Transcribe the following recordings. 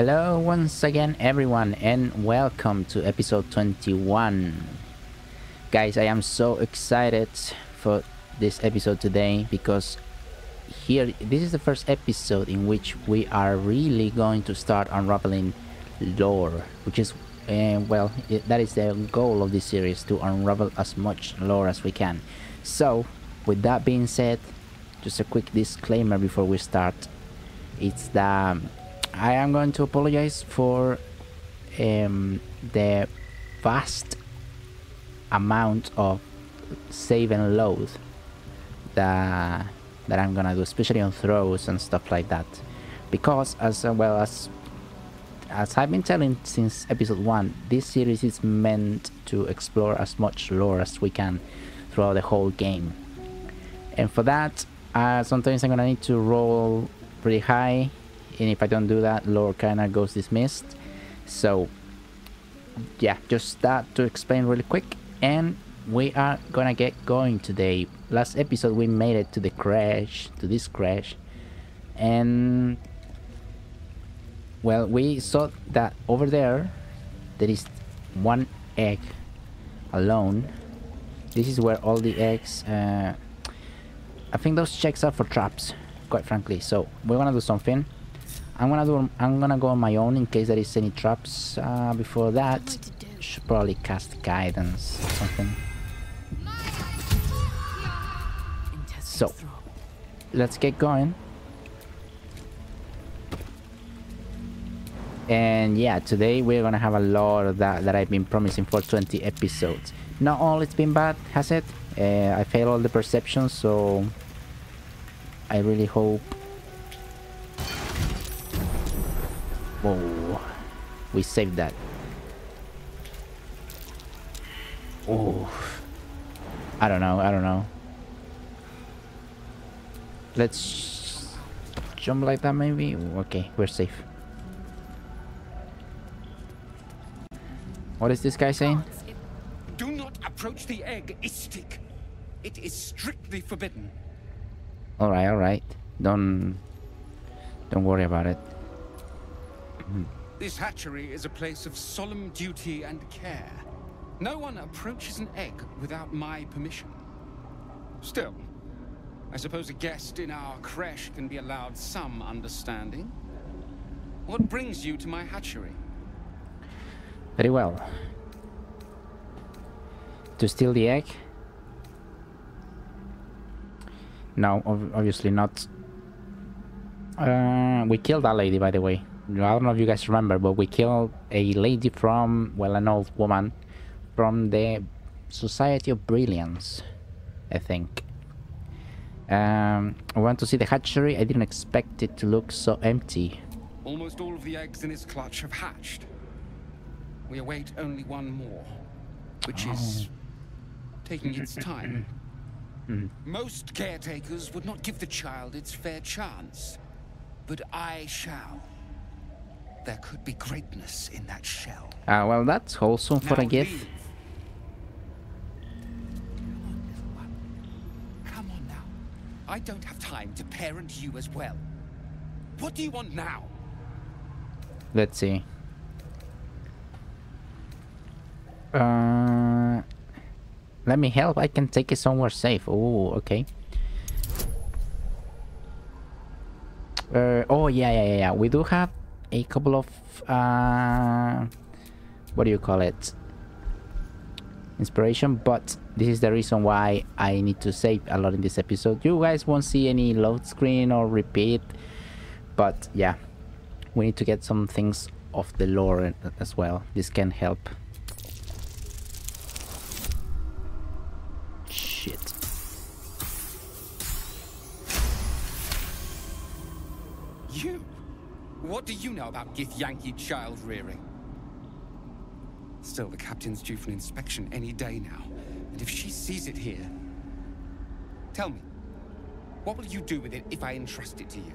Hello once again everyone and welcome to episode 21. Guys, I am so excited for this episode today because here this is the first episode in which we are really going to start unraveling lore, which is uh, well, it, that is the goal of this series to unravel as much lore as we can. So, with that being said, just a quick disclaimer before we start. It's that I am going to apologize for um, the vast amount of save and load that that I'm gonna do, especially on throws and stuff like that, because as uh, well as as I've been telling since episode one, this series is meant to explore as much lore as we can throughout the whole game, and for that, uh, sometimes I'm gonna need to roll pretty high and if I don't do that lore kinda goes dismissed. So yeah just that to explain really quick. And we are gonna get going today. Last episode we made it to the crash to this crash. And well we saw that over there there is one egg alone. This is where all the eggs uh, I think those checks are for traps quite frankly. So we're gonna do something I'm gonna do. I'm gonna go on my own in case there is any traps. Uh, before that, should probably cast guidance or something. So, let's get going. And yeah, today we're gonna have a lot of that that I've been promising for 20 episodes. Not all it's been bad, has it? Uh, I failed all the perceptions, so I really hope Whoa. We saved that. Oh. I don't know, I don't know. Let's jump like that maybe? Okay, we're safe. What is this guy saying? Do not approach the egg, Istik. It is strictly forbidden. Alright, alright. Don't... Don't worry about it. This hatchery is a place of solemn duty and care. No one approaches an egg without my permission. Still, I suppose a guest in our creche can be allowed some understanding. What brings you to my hatchery? Very well. To steal the egg? No, ob obviously not. Uh, we killed that lady, by the way. I don't know if you guys remember, but we killed a lady from, well, an old woman from the Society of Brilliance, I think. Um, I went to see the hatchery. I didn't expect it to look so empty. Almost all of the eggs in its clutch have hatched. We await only one more, which oh. is taking its time. Hmm. Most caretakers would not give the child its fair chance, but I shall. There could be greatness in that shell. Ah, well, that's wholesome for now a gift. Leave. Come on now. I don't have time to parent you as well. What do you want now? Let's see. Uh, let me help. I can take it somewhere safe. Oh, okay. Uh, oh yeah, yeah, yeah. We do have a couple of uh, what do you call it? Inspiration but this is the reason why I need to save a lot in this episode. You guys won't see any load screen or repeat but yeah we need to get some things off the lore as well. This can help What do you know about Githyanki child rearing? Still, the captain's due for an inspection any day now. And if she sees it here... Tell me, what will you do with it if I entrust it to you?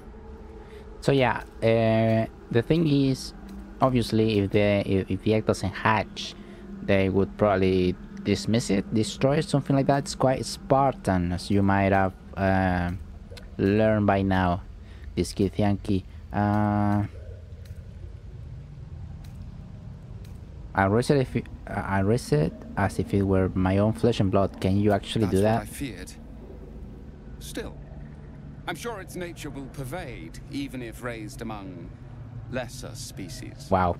So yeah, uh, the thing is, obviously, if the if, if the egg doesn't hatch, they would probably dismiss it, destroy it, something like that. It's quite Spartan, as you might have uh, learned by now. This Githyanki. Uh, I raise it if it, I raise it as if it were my own flesh and blood. Can you actually That's do that? I feared. Still, I'm sure its nature will pervade, even if raised among lesser species. Wow.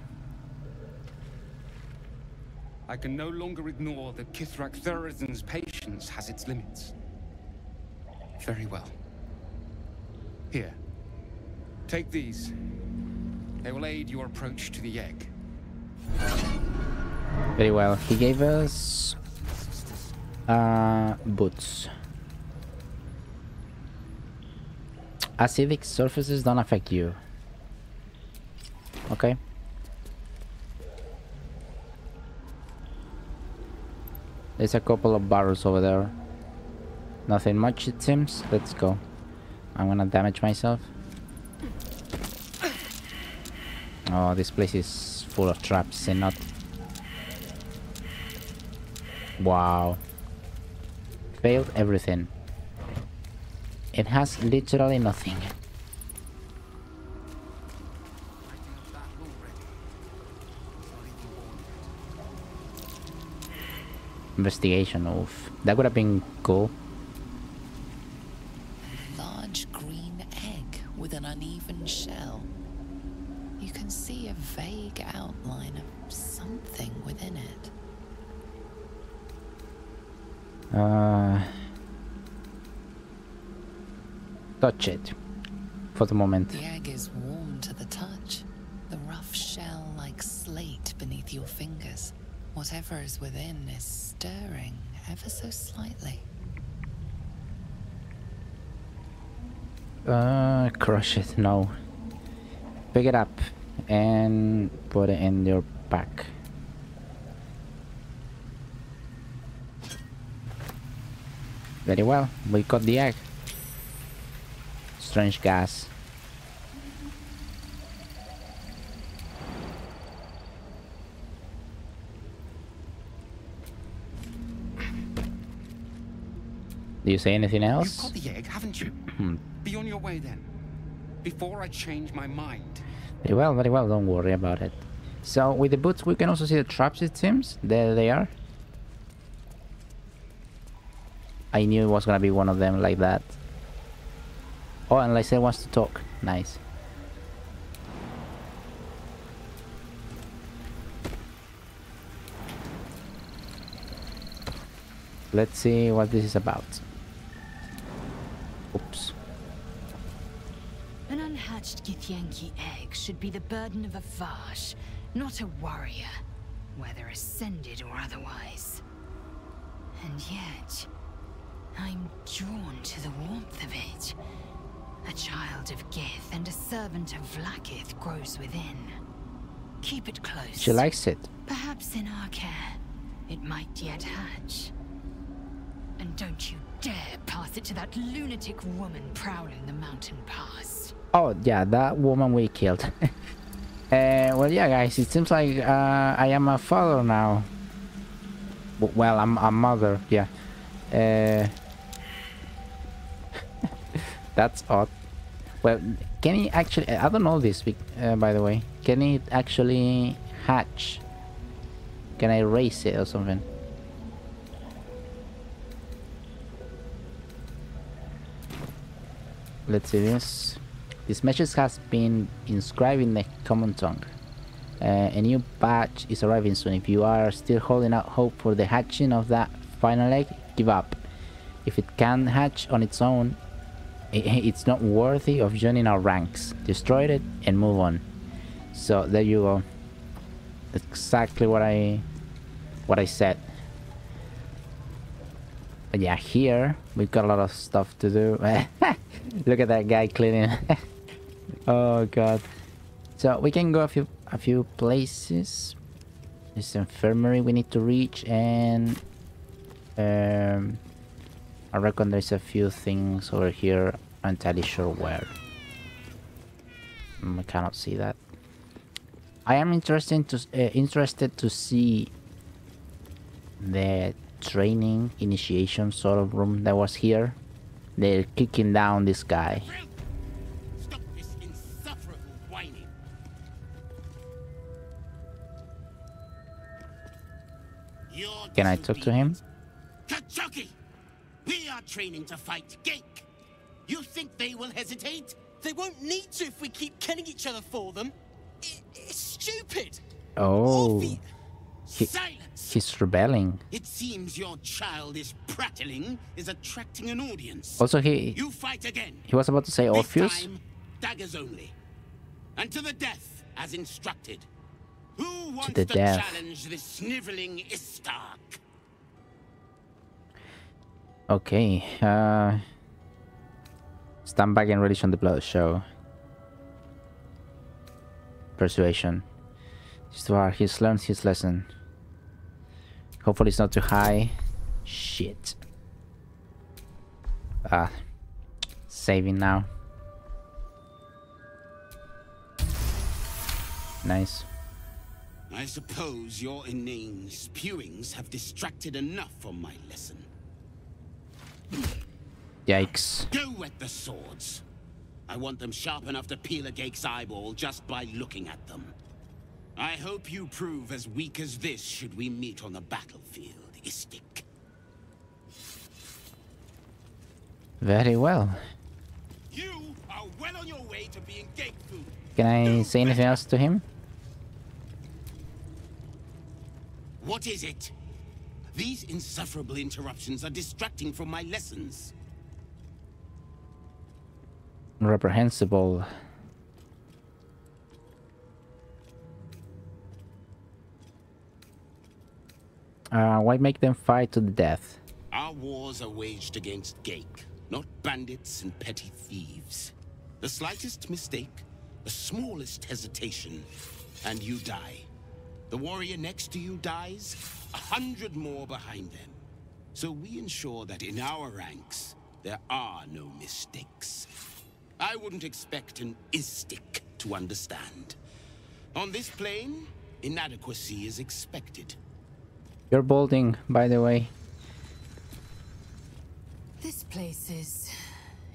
I can no longer ignore that Kithrak Therezzyn's patience has its limits. Very well. Here. Take these. They will aid your approach to the egg. Very well. He gave us uh, boots. Acidic surfaces don't affect you. Okay. There's a couple of barrels over there. Nothing much it seems. Let's go. I'm gonna damage myself. Oh, this place is full of traps and not Wow. Failed everything. It has literally nothing. Investigation of that would have been cool. Large green egg with an uneven shell. You can see a vague outline of something within it. Uh, touch it for the moment. The egg is warm to the touch, the rough shell like slate beneath your fingers. Whatever is within is stirring ever so slightly. Uh, crush it. No. Pick it up and put it in your pack. Very well. We got the egg. Strange gas. Do you say anything else? You've got the egg, haven't you? Hmm. Be on your way then. Before I change my mind. Very well, very well. Don't worry about it. So with the boots, we can also see the traps. It seems there they are. I knew it was gonna be one of them like that. Oh, and Lae'zel wants to talk. Nice. Let's see what this is about. Oops. An unhatched Githyanki egg should be the burden of a Vash, not a warrior, whether ascended or otherwise. And yet, I'm drawn to the warmth of it. A child of Gith and a servant of Vlaakith grows within. Keep it close. She likes it. Perhaps in our care, it might yet hatch. And don't you dare pass it to that lunatic woman prowling the mountain pass. Oh yeah, that woman we killed. uh, well, yeah, guys, it seems like uh, I am a father now. Well, I'm a mother. Yeah. Uh, that's odd. Well, can he actually? I don't know this. Uh, by the way, can it actually hatch? Can I raise it or something? Let's see this. This message has been inscribed in the common tongue. Uh, a new batch is arriving soon. If you are still holding out hope for the hatching of that final egg, give up. If it can hatch on its own, it's not worthy of joining our ranks. Destroy it and move on. So there you go. Exactly what I what I said. But yeah, here we've got a lot of stuff to do. Look at that guy cleaning. oh god. So we can go a few a few places. This infirmary we need to reach and um I reckon there's a few things over here. Entirely sure where. Mm, I cannot see that. I am interested to uh, interested to see the training initiation sort of room that was here. They're kicking down this guy. Stop this insufferable whining. Can I talk to him? Kachoki! We are training to fight ghaik. You think they will hesitate? They won't need to if we keep killing each other for them. It's stupid. Oh, He- Silence! he's rebelling. It seems your childish prattling is attracting an audience. Also, he You fight again. he was about to say This Orpheus. time, daggers only. And to the death, as instructed. Who wants to death. challenge this sniveling istik? Okay. Uh, stand back and release on the blood show. Persuasion. Stuart, he's learned his lesson. Hopefully it's not too high. Shit. Ah. Saving now. Nice. I suppose your inane spewings have distracted enough from my lesson. Yikes. Go wet the swords. I want them sharp enough to peel a ghaik's eyeball just by looking at them. I hope you prove as weak as this should we meet on the battlefield, Istik. Very well. You are well on your way to being ghaik food. Can I Do say anything better. else to him? What is it? These insufferable interruptions are distracting from my lessons. Reprehensible. Uh, why make them fight to the death? Our wars are waged against ghaik, not bandits and petty thieves. The slightest mistake, the smallest hesitation, and you die. The warrior next to you dies, a hundred more behind them. So we ensure that in our ranks, there are no mistakes. I wouldn't expect an istik to understand. On this plane, inadequacy is expected. You're balding, by the way. This place is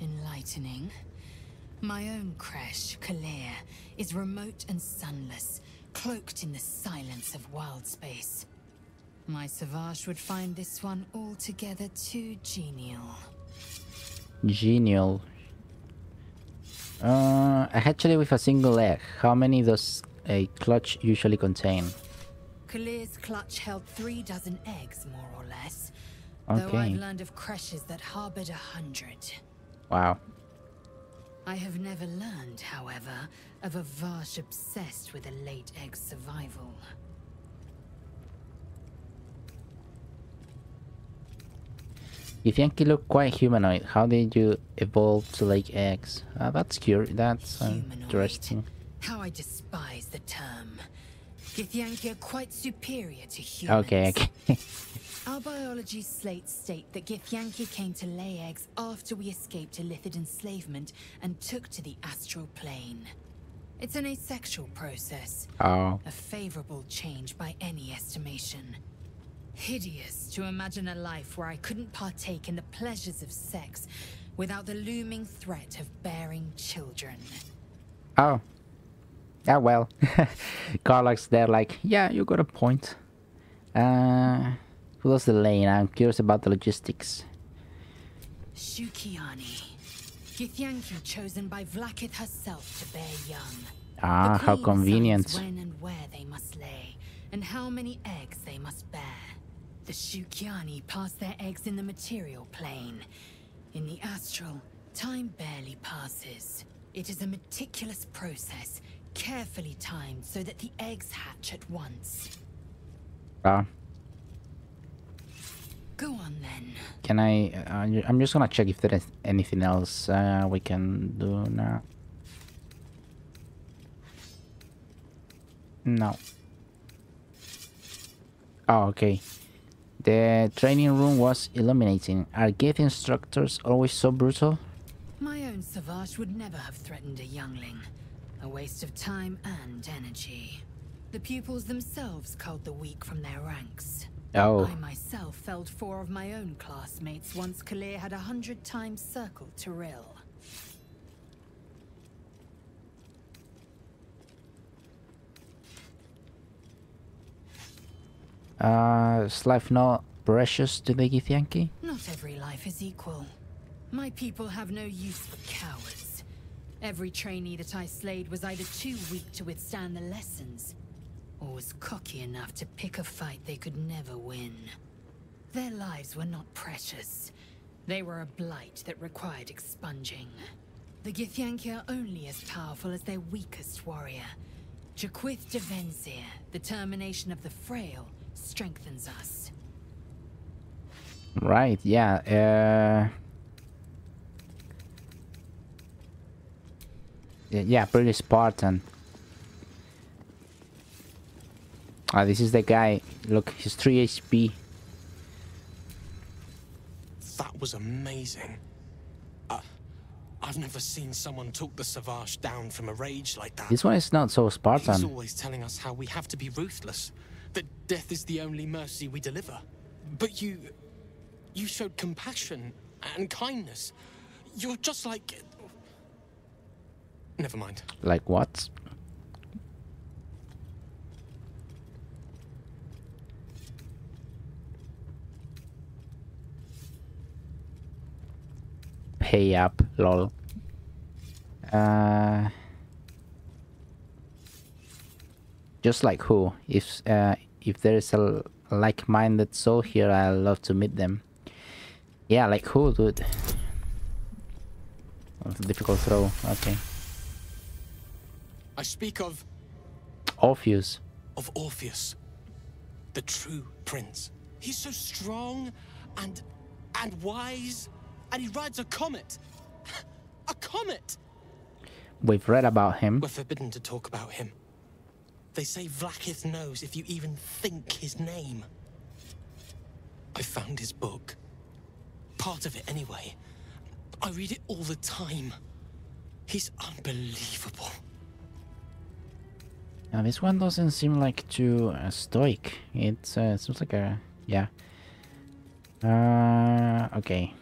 enlightening. My own creche, Kalir, is remote and sunless, cloaked in the silence of wild space. My Savage would find this one altogether too genial. Genial. Uh, a hatchery with a single egg. How many does a clutch usually contain? Kalir's clutch held three dozen eggs, more or less. Though I've learned of creches that harbored a hundred. Wow. I have never learned, however, of a Varsh obsessed with a late egg survival. If Yankee look quite humanoid, how did you evolve to like eggs? Uh, that's curious. That's uh, interesting. How I despise the term. Githyanki are quite superior to humans. Okay, okay. Our biology slates state that Githyanki came to lay eggs after we escaped Illithid enslavement and took to the astral plane. It's an asexual process, oh, a favorable change by any estimation. Hideous to imagine a life where I couldn't partake in the pleasures of sex without the looming threat of bearing children. oh. Ah, well. Karlach there like, yeah, you got a point. Uh, who does the lane? I'm curious about the logistics. Shukiani. Githyanki chosen by Vlaakith herself to bear young. Ah, The how convenient. when and where they must lay, and how many eggs they must bear. The Shukiani pass their eggs in the material plane. In the astral, time barely passes. It is a meticulous process, carefully timed so that the eggs hatch at once. Ah, Go on then. can I? Uh, I'm just gonna check if there is anything else uh, we can do now. No. Oh, okay. The training room was illuminating. Are Gith instructors always so brutal? My own Savage would never have threatened a youngling. A waste of time and energy. The pupils themselves culled the weak from their ranks. Oh, I myself felled four of my own classmates once Kalir had a hundred times circled Tyrell. Uh, is life not precious to the Githyanki? Not every life is equal. My people have no use for cowards. Every trainee that I slayed was either too weak to withstand the lessons, or was cocky enough to pick a fight they could never win. Their lives were not precious. They were a blight that required expunging. The Githyanki are only as powerful as their weakest warrior. Jaquith de Venzir, the termination of the frail, strengthens us. Right, yeah. Uh... Yeah, pretty Spartan. Ah, this is the guy. Look, he's 3 HP. That was amazing. Uh, I've never seen someone talk the Savage down from a rage like that. This one is not so Spartan. He's always telling us how we have to be ruthless, that death is the only mercy we deliver. But you... you showed compassion and kindness. You're just like... Never mind. Like what? Pay up, lol. Uh, just like who? If uh, if there is a like-minded soul here, I'd love to meet them. Yeah, like who, dude? That's a difficult throw. Okay. I speak of... Orpheus. Of Orpheus. The true prince. He's so strong and... and wise. And he rides a comet. a comet! We've read about him. We're forbidden to talk about him. They say Vlaakith knows if you even think his name. I found his book. Part of it, anyway. I read it all the time. He's unbelievable. Now this one doesn't seem like too uh, stoic. It uh, seems like a yeah. Uh, okay.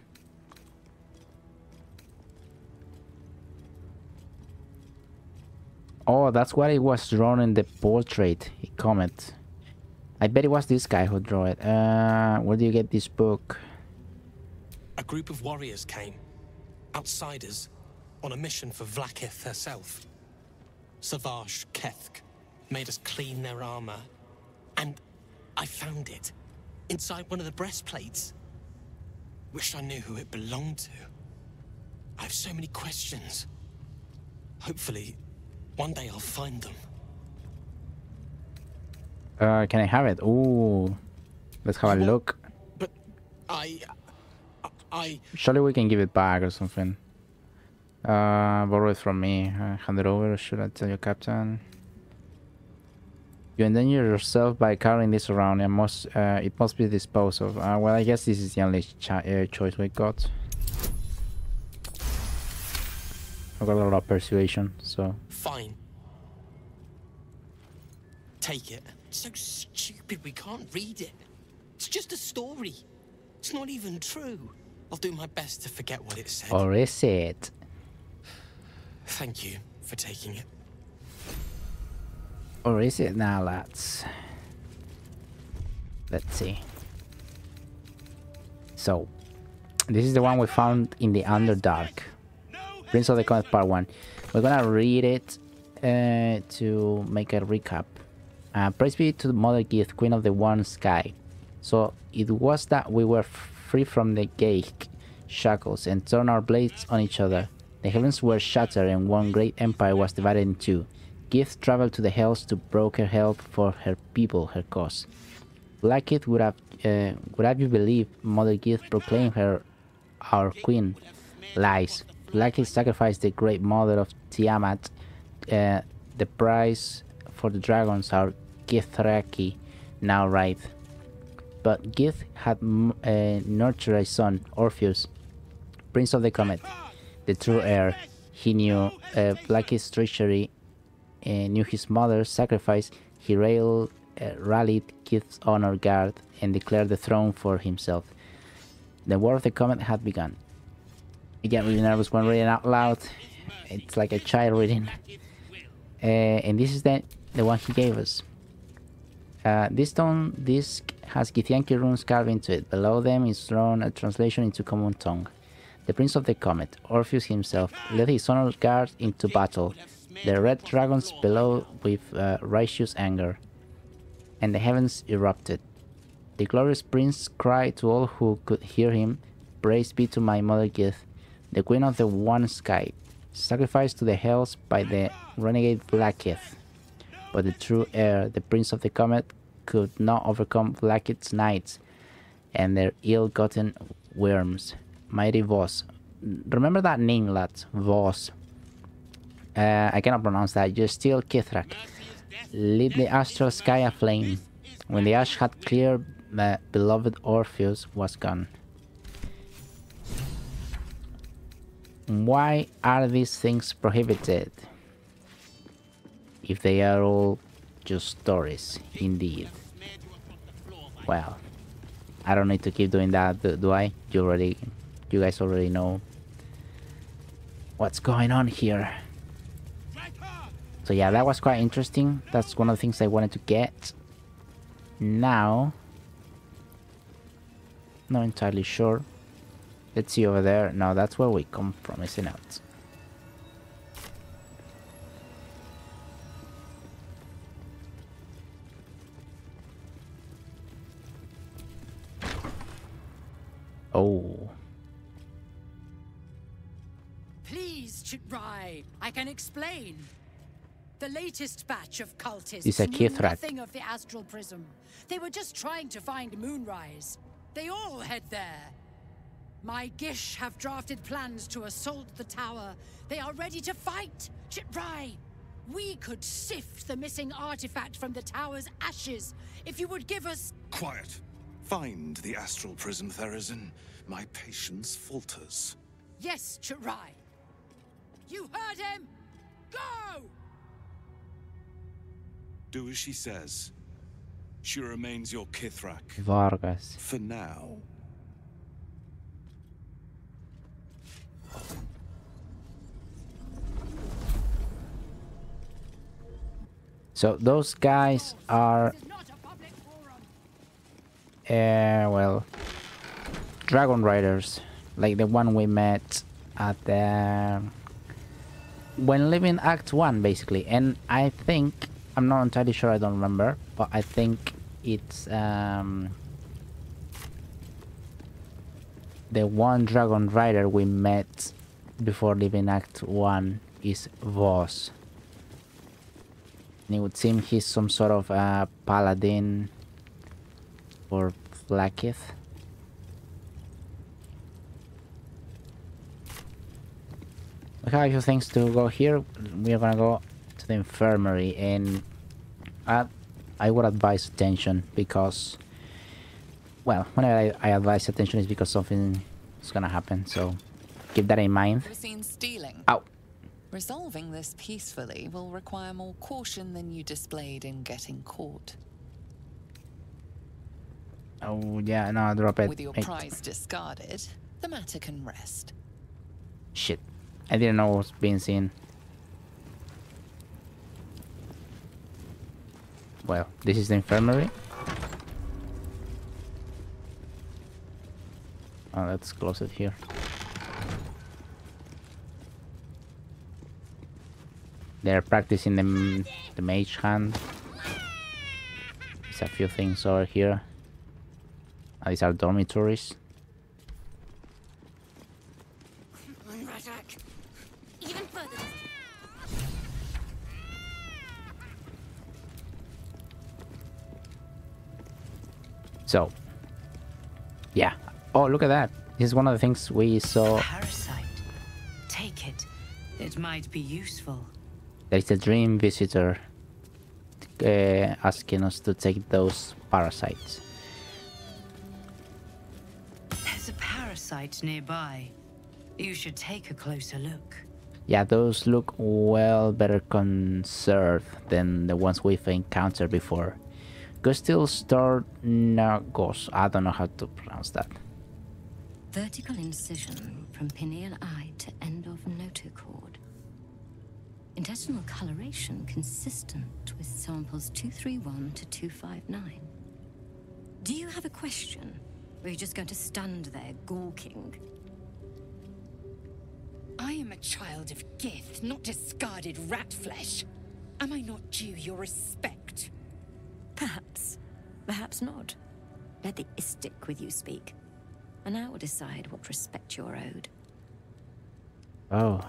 Oh, that's what it was drawn in the portrait. He comment. I bet it was this guy who drew it. Uh, where do you get this book? A group of warriors came, outsiders, on a mission for Vlaakith herself. Savage Kethk made us clean their armor, and I found it inside one of the breastplates. Wish I knew who it belonged to. I have so many questions. Hopefully, one day I'll find them. Uh, can I have it? Ooh, let's have a look. But I, I. Surely we can give it back or something. Uh, borrow it from me. Uh, hand it over. Should I tell your captain? You endanger yourself by carrying this around. and must, uh, it must be disposed of. Uh, well, I guess this is the only uh, choice we got. I got a lot of persuasion, so. Fine. Take it. It's so stupid we can't read it. It's just a story. It's not even true. I'll do my best to forget what it said. Or is it? Thank you for taking it. Or is it now, lads? Let's see. So, this is the one we found in the Underdark. Prince of the Comet Part 1. We're gonna read it uh, to make a recap. Uh, praise be to the Mother Gith, Queen of the One Sky. So it was that we were free from the ghaik shackles and turned our blades on each other. The heavens were shattered and one great empire was divided in two. Gith traveled to the Hells to broker help for her people, her cause. Vlaakith would have, uh, would have you believe Mother Gith proclaimed her our queen. Lies. Vlaakith sacrificed the great mother of Tiamat. Uh, the price for the dragons are Githyanki, now right. But Gith had uh, nurtured a son, Orpheus, Prince of the Comet, the true heir. He knew uh, Vlaakith's treachery, uh, knew his mother's sacrifice. He railed, uh, rallied Gith's honor guard and declared the throne for himself. The war of the comet had begun. I get really nervous when reading out loud. It's like a child reading. Uh, and this is the, the one he gave us. Uh, this stone disc has Githyanki runes carved into it. Below them is drawn a translation into common tongue. The Prince of the Comet, Orpheus himself, led his honored guard into battle. The red dragons below with uh, righteous anger, and the heavens erupted. The glorious prince cried to all who could hear him, Praise be to my mother Gith, the queen of the one sky, sacrificed to the hells by the renegade Vlaakith. But the true heir, the prince of the comet, could not overcome Vlaakith's knights and their ill-gotten worms. Mighty Voss. Remember that name, lads. Voss. Uh, I cannot pronounce that. You're still Kithrak. Lit the astral sky aflame. When the ash had cleared, uh, beloved Orpheus was gone. Why are these things prohibited? If they are all just stories, indeed. Well, I don't need to keep doing that, do, do I? You already, you guys already know what's going on here. So yeah, that was quite interesting. That's one of the things I wanted to get. Now, not entirely sure. Let's see over there. No, that's where we come from, isn't it? Oh. Please, Chitrai, I can explain. The latest batch of cultists It's a knew nothing of the astral prism. They were just trying to find Moonrise. They all head there. My Gish have drafted plans to assault the tower. They are ready to fight. Chitrai, we could sift the missing artifact from the tower's ashes if you would give us Quiet. Find the astral prism, Therezzyn. My patience falters. Yes, Chitrai. You heard him! Go! Do as she says. She remains your Kithrak. Vargas. For now. So those guys are, uh, well, Dragon Riders, like the one we met at the when leaving Act One, basically. And I think I'm not entirely sure. I don't remember, but I think it's um, the one Dragon Rider we met before leaving Act One is Voss. And it would seem he's some sort of uh, paladin or Vlaakith. We have a few things to go here. We are gonna go to the infirmary and I, I would advise attention because well, whenever I, I advise attention is because something is gonna happen, so keep that in mind. Seen stealing? Ow! Resolving this peacefully will require more caution than you displayed in getting caught. Oh yeah, no, drop it. With your prize discarded, the matter can rest. Shit. I didn't know what was being seen. Well, this is the infirmary. Oh, let's close it here. They're practicing the, the mage hand. There's a few things over here. Ah, these are dormitories. So, yeah. Oh, look at that. This is one of the things we saw. Parasite. Take it. It might be useful. There is a dream visitor uh, asking us to take those parasites. There's a parasite nearby. You should take a closer look. Yeah, those look well better conserved than the ones we've encountered before. Gustil Stornagos. I don't know how to pronounce that. Vertical incision from pineal eye to end of notochord. Intestinal coloration consistent with samples 231 to 259. Do you have a question? Or are you just going to stand there gawking? I am a child of Gith, not discarded rat flesh. Am I not due your respect? Perhaps. Perhaps not. Let the Istik with you speak. And I will decide what respect you're owed. Oh.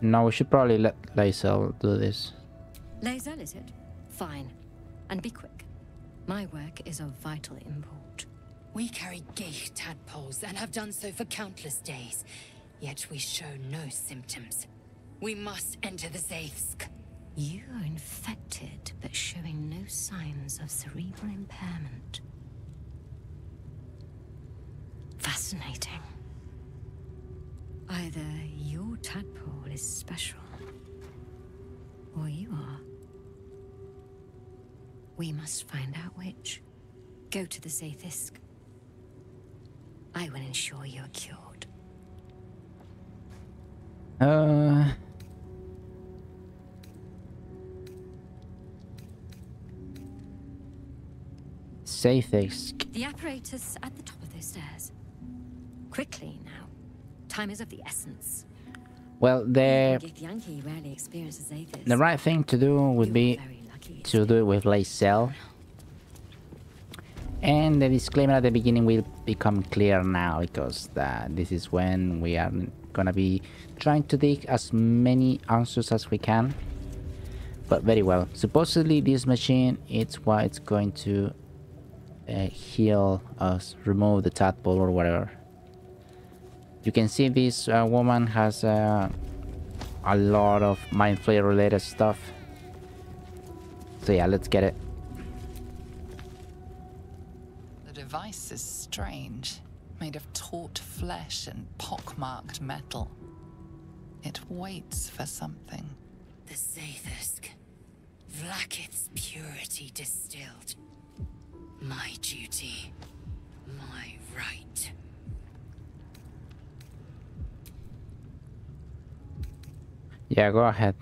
No, we should probably let Lae'zel do this. Lae'zel, is it? Fine. And be quick. My work is of vital import. We carry ghaik tadpoles and have done so for countless days. Yet we show no symptoms. We must enter the Zaith'sk. You are infected, but showing no signs of cerebral impairment. Fascinating. Either your tadpole is special, or you are. We must find out which. Go to the Zaith'sk. I will ensure you're cured. Uh. Zaith'sk. The apparatus at the top of those stairs. Quickly now. Time is of the essence. Well, the Githyanki rarely experiences Aethys. the right thing to do would be to do it with Lae'zel. And the disclaimer at the beginning will become clear now because this is when we are gonna be trying to dig as many answers as we can. But very well. Supposedly this machine it's what it's going to uh, heal us, remove the tadpole or whatever. You can see this uh, woman has uh, a lot of mind flayer related stuff. So yeah, let's get it. The device is strange, made of taut flesh and pockmarked metal. It waits for something. The Zaith'sk. Vlaakith's purity distilled. My duty. My right. Yeah, go ahead.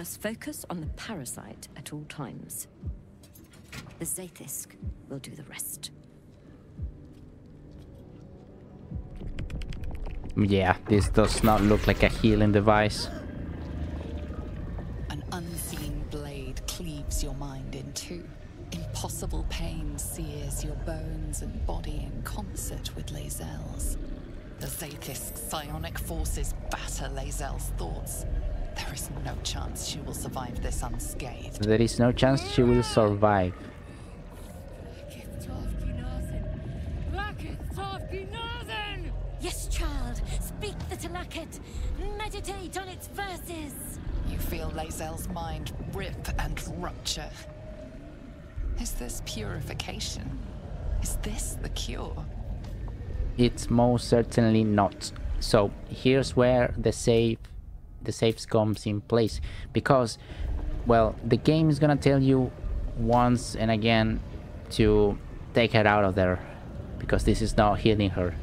Must focus on the parasite at all times. The Zaith'sk will do the rest. Yeah, this does not look like a healing device. An unseen blade cleaves your mind in two. Impossible pain sears your bones and body in concert with Lae'zel's. The Zaith'sk psionic forces batter Lae'zel's thoughts. There is no chance she will survive this unscathed. There is no chance she will survive. Yes, child. Speak the Talakit. Meditate on its verses. You feel Lae'zel's mind rip and rupture. Is this purification? Is this the cure? It's most certainly not. So here's where the save the saves comes in place. Because well the game is gonna tell you once and again to take her out of there because this is not healing her.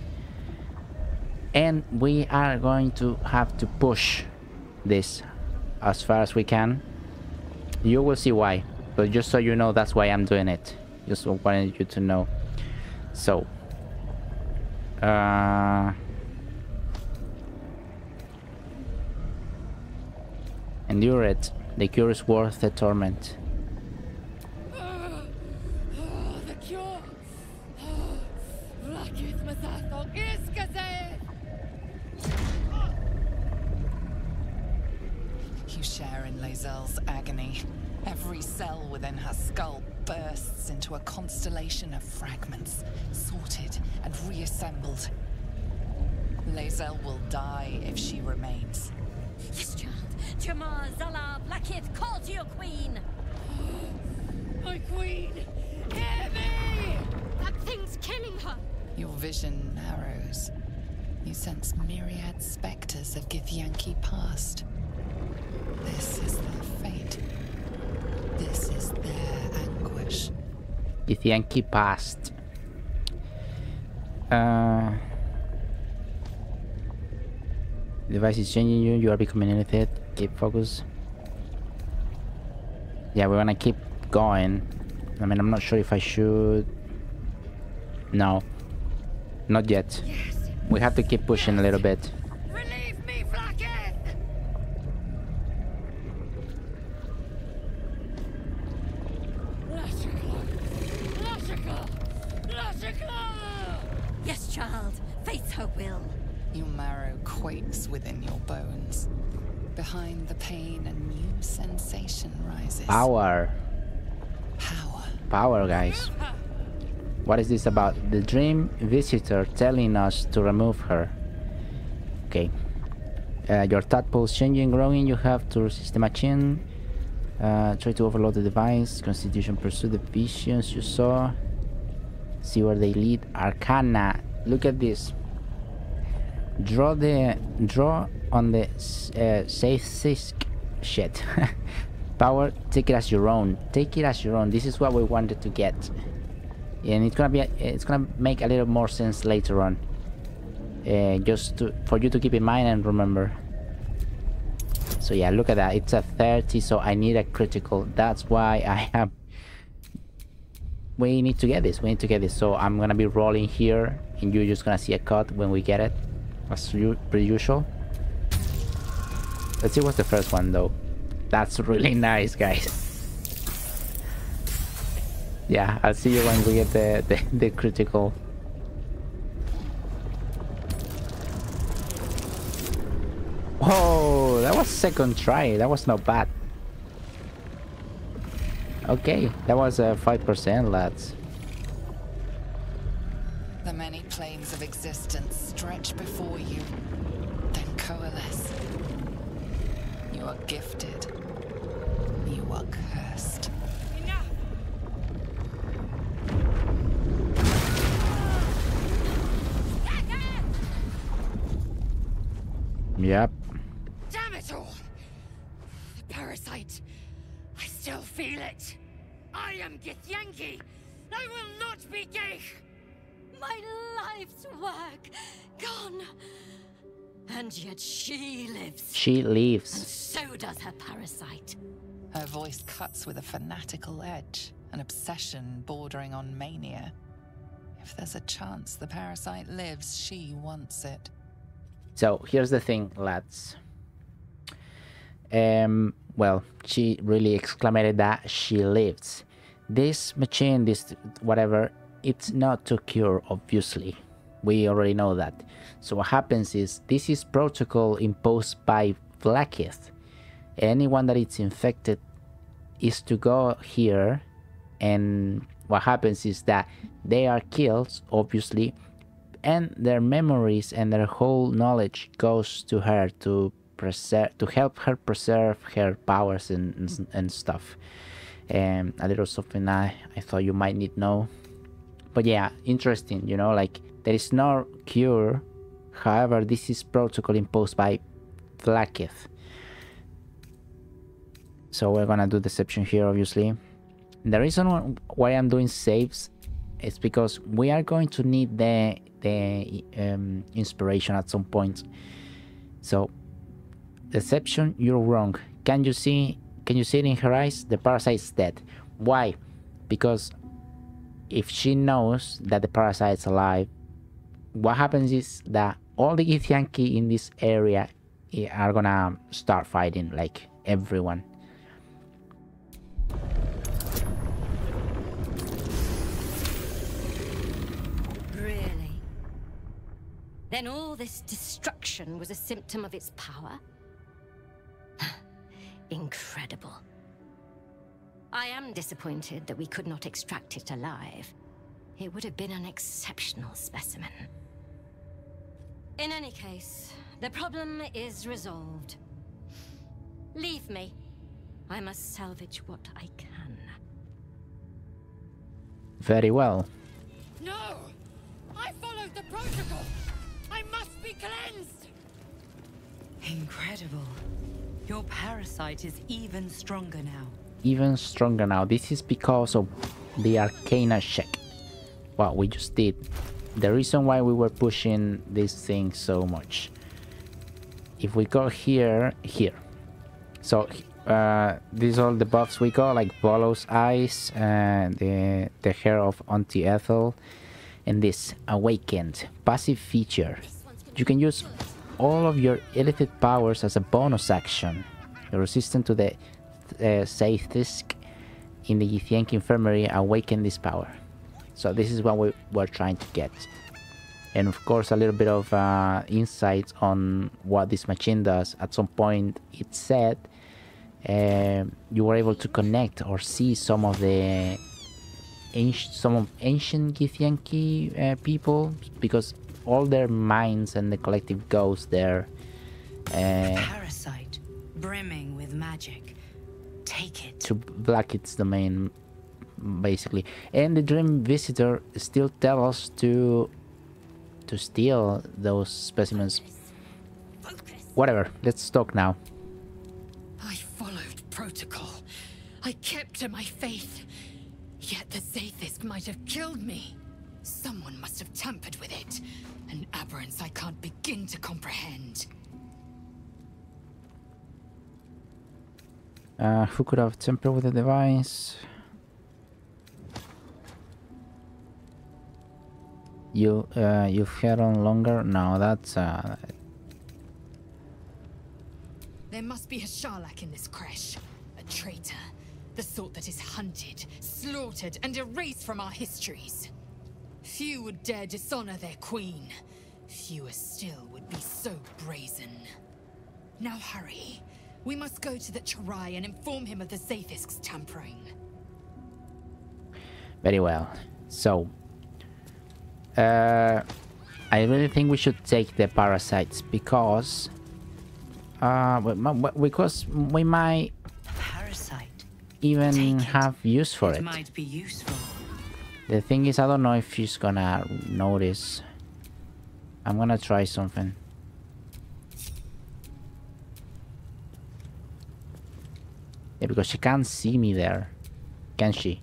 And we are going to have to push this as far as we can. You will see why but just so you know that's why I'm doing it. Just wanted you to know. So uh Endure it. The cure is worth the torment. The cure! Vlaakith Mathathog Iskaze! You share in Lae'zel's agony. Every cell within her skull bursts into a constellation of fragments, sorted and reassembled. Lae'zel will die if she remains. Yes, child. Jamar, Zala, Vlaakith, call to your queen! My queen! Hear me! That thing's killing her! Your vision narrows. You sense myriad specters of Githyanki past. This is their fate. This is their anguish. Githyanki past. Uh, device is changing you. You are becoming anything. Keep focus. Yeah, we're gonna keep going. I mean, I'm not sure if I should. No, not yet. We have to keep pushing a little bit. What is this about? The dream visitor telling us to remove her. Okay. Uh, your tadpole is changing, growing. You have to resist the machine. Uh, try to overload the device. Constitution pursue the visions you saw. See where they lead. Arcana. Look at this. Draw the draw on the uh, Zaith'isk shit. Power. Take it as your own. Take it as your own. This is what we wanted to get and it's gonna be it's gonna make a little more sense later on. Uh, just to, for you to keep in mind and remember. So yeah look at that. It's a 30 so I need a critical. That's why I have we need to get this we need to get this. So I'm gonna be rolling here and you're just gonna see a cut when we get it as per usual. Let's see what's the first one though. That's really nice guys yeah, I'll see you when we get the, the, the critical. Whoa, that was second try. That was not bad. Okay, that was a uh, 5%, lads. The many planes of existence stretch before you, then coalesce. You are gifted. You are Yep. Damn it all! The parasite. I still feel it. I am Githyanki. I will not be ghaik. My life's work gone. And yet she lives. She lives. And so does her parasite. Her voice cuts with a fanatical edge, an obsession bordering on mania. If there's a chance the parasite lives, she wants it. So here's the thing, lads. Um, well, she really exclaimed that she lives. This machine, this whatever, it's not to cure, obviously. We already know that. So what happens is this is protocol imposed by Vlaakith. Anyone that is infected is to go here, and what happens is that they are killed, obviously, and their memories and their whole knowledge goes to her to preserve to help her preserve her powers and and, and stuff. And a little something I, I thought you might need to know. But yeah interesting you know like there is no cure. However this is protocol imposed by Vlaakith so we're gonna do deception here obviously. The reason why I'm doing saves is because we are going to need the the um, inspiration at some point. So, deception, you're wrong. Can you see? Can you see it in her eyes? The parasite is dead. Why? Because if she knows that the parasite's alive, what happens is that all the Githyanki in this area eh, are gonna start fighting, like everyone. Then all this destruction was a symptom of its power? Incredible. I am disappointed that we could not extract it alive. It would have been an exceptional specimen. In any case, the problem is resolved. Leave me. I must salvage what I can. Very well. No! I followed the protocol! I must be cleansed! Incredible. Your parasite is even stronger now. Even stronger now. This is because of the Arcana check. What we just did. The reason why we were pushing this thing so much. If we go here, here. So uh, these are all the buffs we got, like Volo's Eyes, and the, the hair of Auntie Ethel, and this Awakened passive feature. You can use all of your illithid powers as a bonus action. You're resistant to the uh, Zaith'isk in the Githyanki Infirmary awaken this power. So this is what we were trying to get. And of course a little bit of uh, insights on what this machine does. At some point it said uh, you were able to connect or see some of the ancient, some of ancient Githyanki uh, people because all their minds and the collective goes there. Uh, Parasite, brimming with magic. Take it. to Vlaakith's domain, basically. And the Dream Visitor still tell us to to steal those specimens. Whatever. Let's talk now. I followed protocol. I kept to my faith. Yet the Zaithisk might have killed me. Someone must have tampered with it. An aberrance I can't begin to comprehend. Uh, who could have tampered with the device? You, uh, you've had on longer? No, that's, uh, There must be a Sharlak in this creche. A traitor. The sort that is hunted, slaughtered, and erased from our histories. Few would dare dishonor their queen. Fewer still would be so brazen. Now hurry. We must go to the Charai and inform him of the Zaithisk's tampering. Very well. So, uh, I really think we should take the parasites because, uh, because we might. Even have use for it it. might be useful. The thing is, I don't know if she's gonna notice. I'm gonna try something. Yeah, because she can't see me there, can she?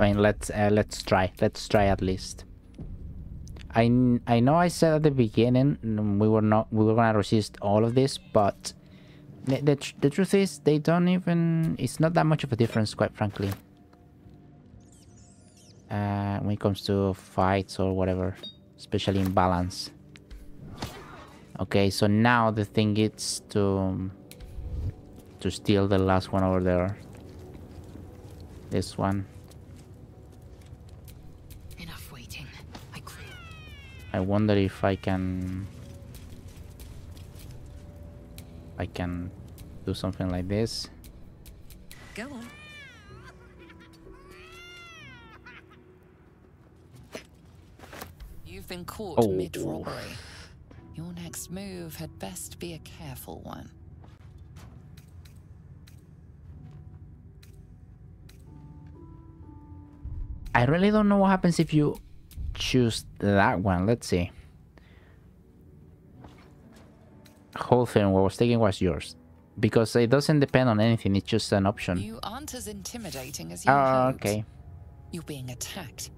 I mean, let's uh, let's try. Let's try at least. I, I know I said at the beginning mm, we were not we were gonna resist all of this, but the the, tr- the truth is they don't even. It's not that much of a difference, quite frankly. Uh, when it comes to fights or whatever, especially in balance. Okay, so now the thing is to to steal the last one over there. This one. I wonder if I can I can do something like this. Go on. You've been caught Oh. mid-robbery. Your next move had best be a careful one. I really don't know what happens if you choose that one. Let's see. Whole thing what was taken was yours. Because it doesn't depend on anything, it's just an option. You aren't as intimidating as you Oh, hoped. okay. You're being attacked.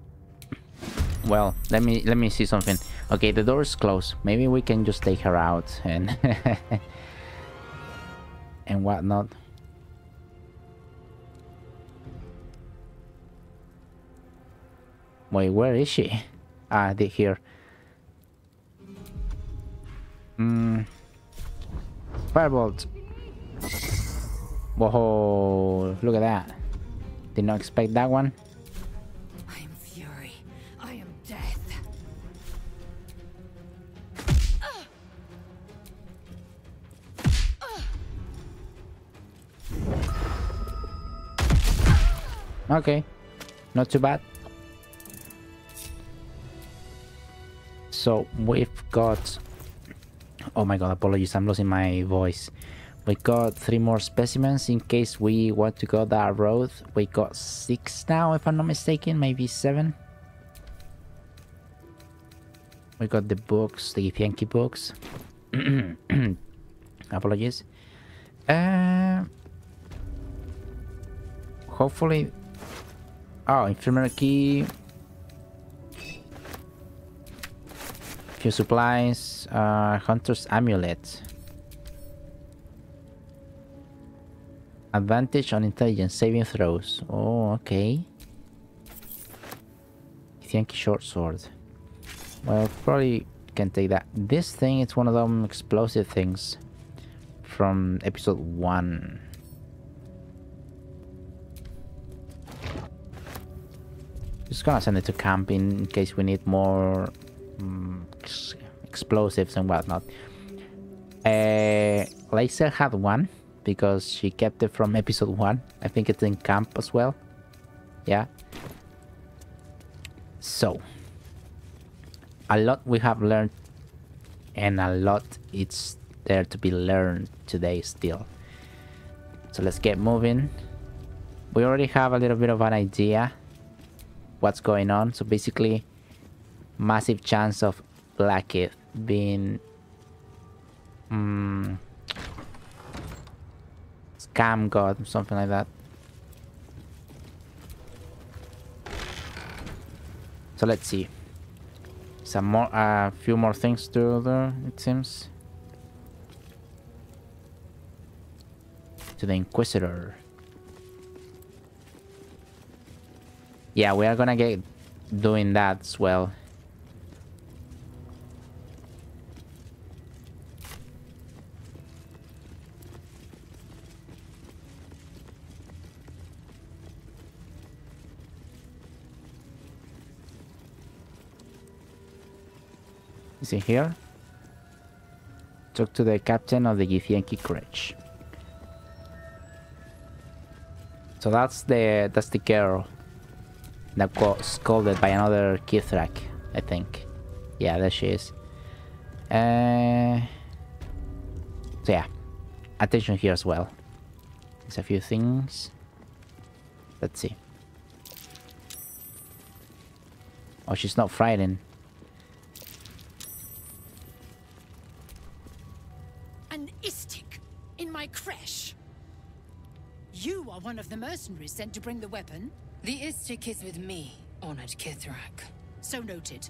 Well, let me let me see something. Okay, the door is closed. Maybe we can just take her out and and whatnot. Wait, where is she? I did here. Mm. Firebolt. Whoa, look at that. Did not expect that one. I am fury. I am death. Okay. Not too bad. So we've got... Oh my god, apologies, I'm losing my voice. We got three more specimens in case we want to go that road. We got six now, if I'm not mistaken, maybe seven. We got the books, the Githyanki books. Apologies. Uh, hopefully... Oh, infirmary key. Few supplies. Uh, hunter's amulet. Advantage on intelligence saving throws. Oh, okay. Yankee short sword. Well, probably can take that. This thing, it's one of them explosive things from episode 1. Just gonna send it to camp in case we need more um, explosives and whatnot. Uh, Lae'zel had one because she kept it from episode 1. I think it's in camp as well. Yeah. So, a lot we have learned and a lot it's there to be learned today still. So let's get moving. We already have a little bit of an idea what's going on. So basically, massive chance of Vlaakith being um, scam god, or something like that. So let's see. Some more, a uh, few more things to do, it seems. To the Inquisitor. Yeah, we are gonna get doing that as well. Is he here? Talk to the captain of the Githyanki Creche. So that's the that's the girl that got scolded by another Kithrak, I think. Yeah, there she is. Uh, so yeah, attention here as well. There's a few things. Let's see. Oh, she's not frightened. The mercenaries sent to bring the weapon. The Istik is with me, honored Kithrak. So noted.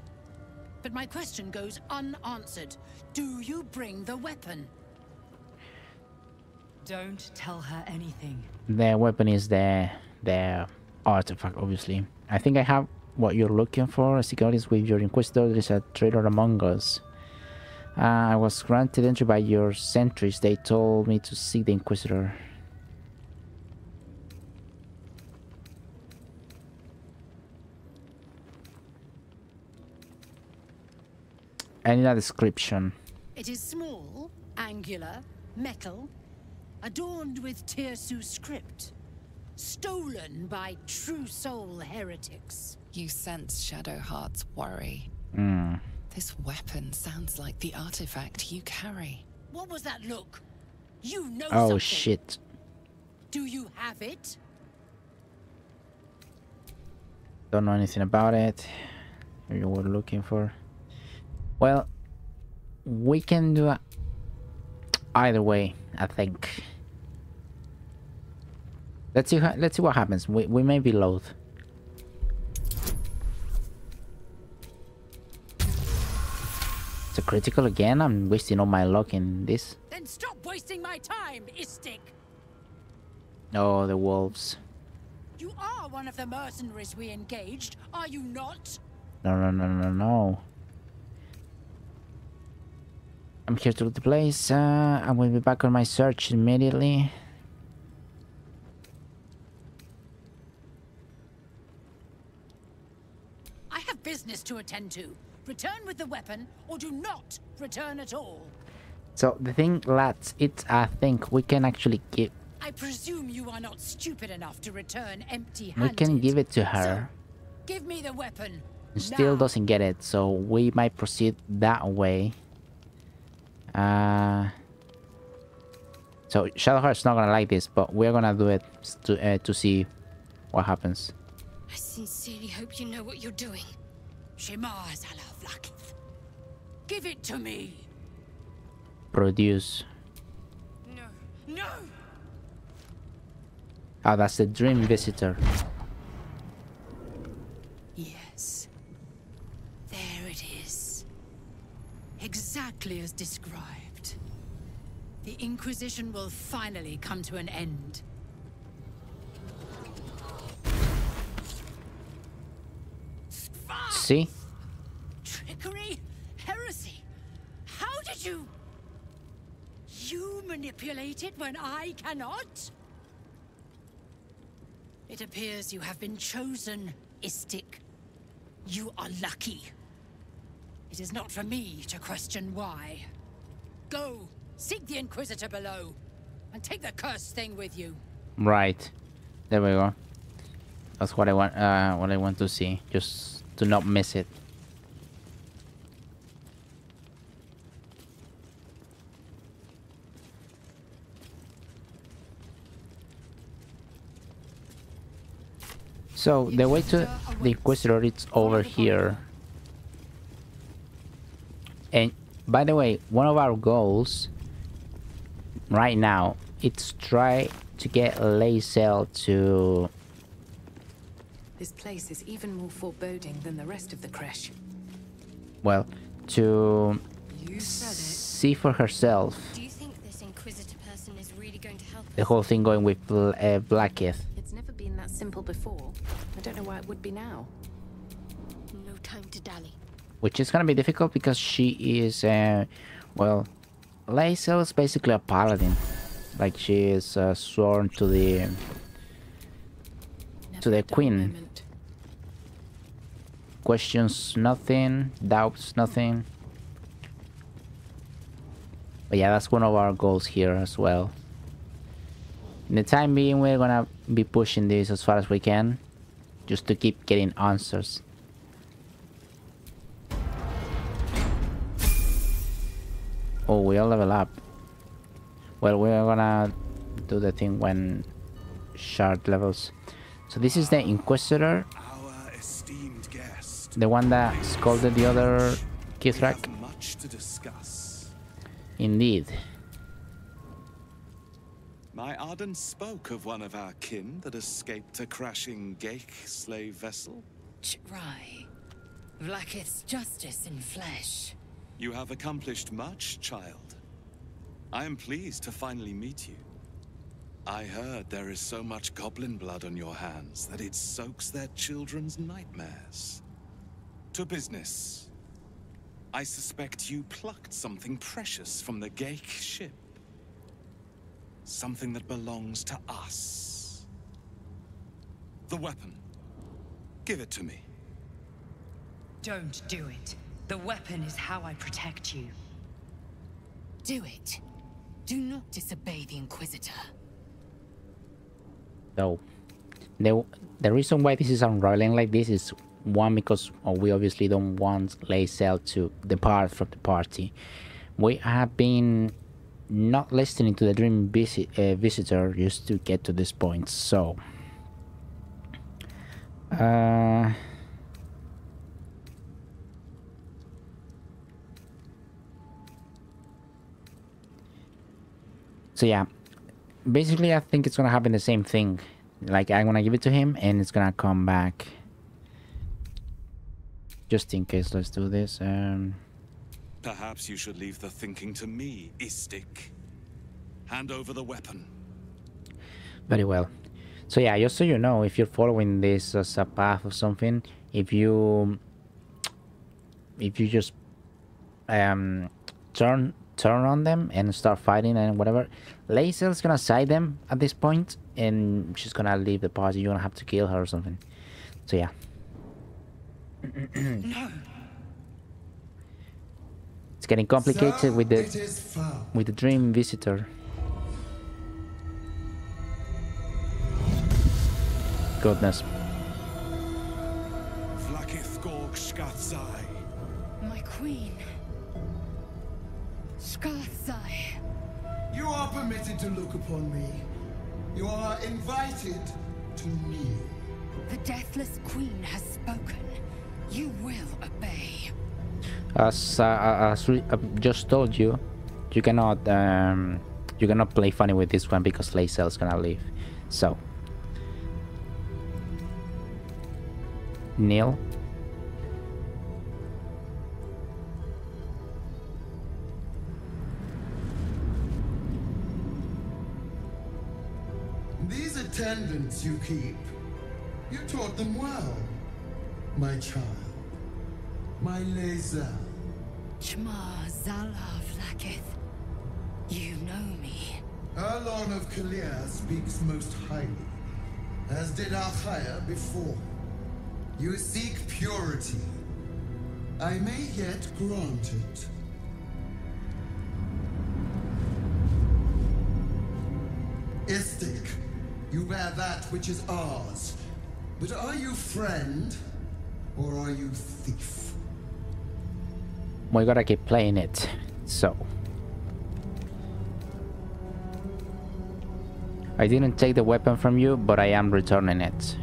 But my question goes unanswered. Do you bring the weapon? Don't tell her anything. Their weapon is the their artifact, obviously. I think I have what you're looking for. Securities with your Inquisitor. There is a traitor among us. Uh, I was granted entry by your sentries. They told me to seek the Inquisitor. I need a description. It is small, angular, metal, adorned with Tir'su script. Stolen by true soul heretics. You sense Shadowheart's worry. Mm. This weapon sounds like the artifact you carry. What was that look? You know Oh something. shit. Do you have it? Don't know anything about it. You were looking for. Well, we can do a... either way. I think. Let's see. How, let's see what happens. We we may be loath. It's a critical again. I'm wasting all my luck in this. Then stop wasting my time, Istik. Oh, the wolves. You are one of the mercenaries we engaged, are you not? No, no, no, no, no. I'm here to the place. Uh, I will be back on my search immediately. I have business to attend to. Return with the weapon, or do not return at all. So the thing, lads, it's I think we can actually give I presume you are not stupid enough to return empty-handed. We can give it to her. So, give me the weapon. Still now. doesn't get it, so we might proceed that way. Uh, so Shadowheart's not gonna like this, but we're gonna do it to uh, to see what happens. I sincerely hope you know what you're doing. Shema Zala Vlaakith. Give it to me. Produce. No. No! Oh, that's the Dream Visitor. Yes. There it is. Exactly as described. The Inquisition will finally come to an end. See? Trickery? Heresy? How did you... You manipulate it when I cannot? It appears you have been chosen, Istik. You are lucky. It is not for me to question why. Go, seek the Inquisitor below, and take the cursed thing with you. Right. There we go. That's what I want. Uh, what I want to see. Just to not miss it. So the way to the Inquisitor is over here. And by the way, one of our goals right now it's try to get Lae'zel to This place is even more foreboding than the rest of the crash. well to You said it. see for herself Do you think this Inquisitor person is really going to help the whole thing going with Bl- uh, Vlaakith. It's never been that simple before. I don't know why it would be now. No time to dally. Which is gonna be difficult because she is, uh, well, Lae'zel is basically a paladin. Like she is uh, sworn to the to the queen. Questions nothing, doubts nothing. But yeah, that's one of our goals here as well. In the time being, we're gonna be pushing this as far as we can, just to keep getting answers. Oh, we all level up. Well, we're gonna do the thing when shard levels. So this is the Inquisitor. Our esteemed guest. The one that scolded the other Kithrak. Much to discuss. Indeed. My Arden spoke of one of our kin that escaped a crashing ghaik slave vessel. Try. Vlaakith's justice in flesh. You have accomplished much, child. I am pleased to finally meet you. I heard there is so much goblin blood on your hands that it soaks their children's nightmares. To business. I suspect you plucked something precious from the ghaik ship. Something that belongs to us. The weapon. Give it to me. Don't do it. The weapon is how I protect you. Do it. Do not disobey the Inquisitor. So, the the reason why this is unrolling like this is one because we obviously don't want Lae'zel to depart from the party. We have been not listening to the Dream visi uh, Visitor just to get to this point. So, uh, so yeah, basically I think it's gonna happen the same thing. Like I'm gonna give it to him and it's gonna come back. Just in case, let's do this. Um, Perhaps you should leave the thinking to me, Istik. Hand over the weapon. very well. So yeah, just so you know, if you're following this as a path or something, if you if you just um turn turn on them and start fighting and whatever, Lae'zel's gonna side them at this point and she's gonna leave the party. You're gonna have to kill her or something. So yeah. no. It's getting complicated So with the it is found. with the dream visitor. goodness. My queen. To look upon me. You are invited to kneel. The Deathless Queen has spoken. You will obey. As, uh, as we uh, just told you, you cannot um, you cannot play funny with this one because Lae'zel's gonna leave. So, kneel. You keep, you taught them well, my child. My Lae'zel. Chmar Zala Vlaakith. You know me. Erlon of Kalir speaks most highly, as did Alchaya before. You seek purity. I may yet grant it. You bear that which is ours. But are you friend, or are you thief? We gotta keep playing it, so. I didn't take the weapon from you, but I am returning it.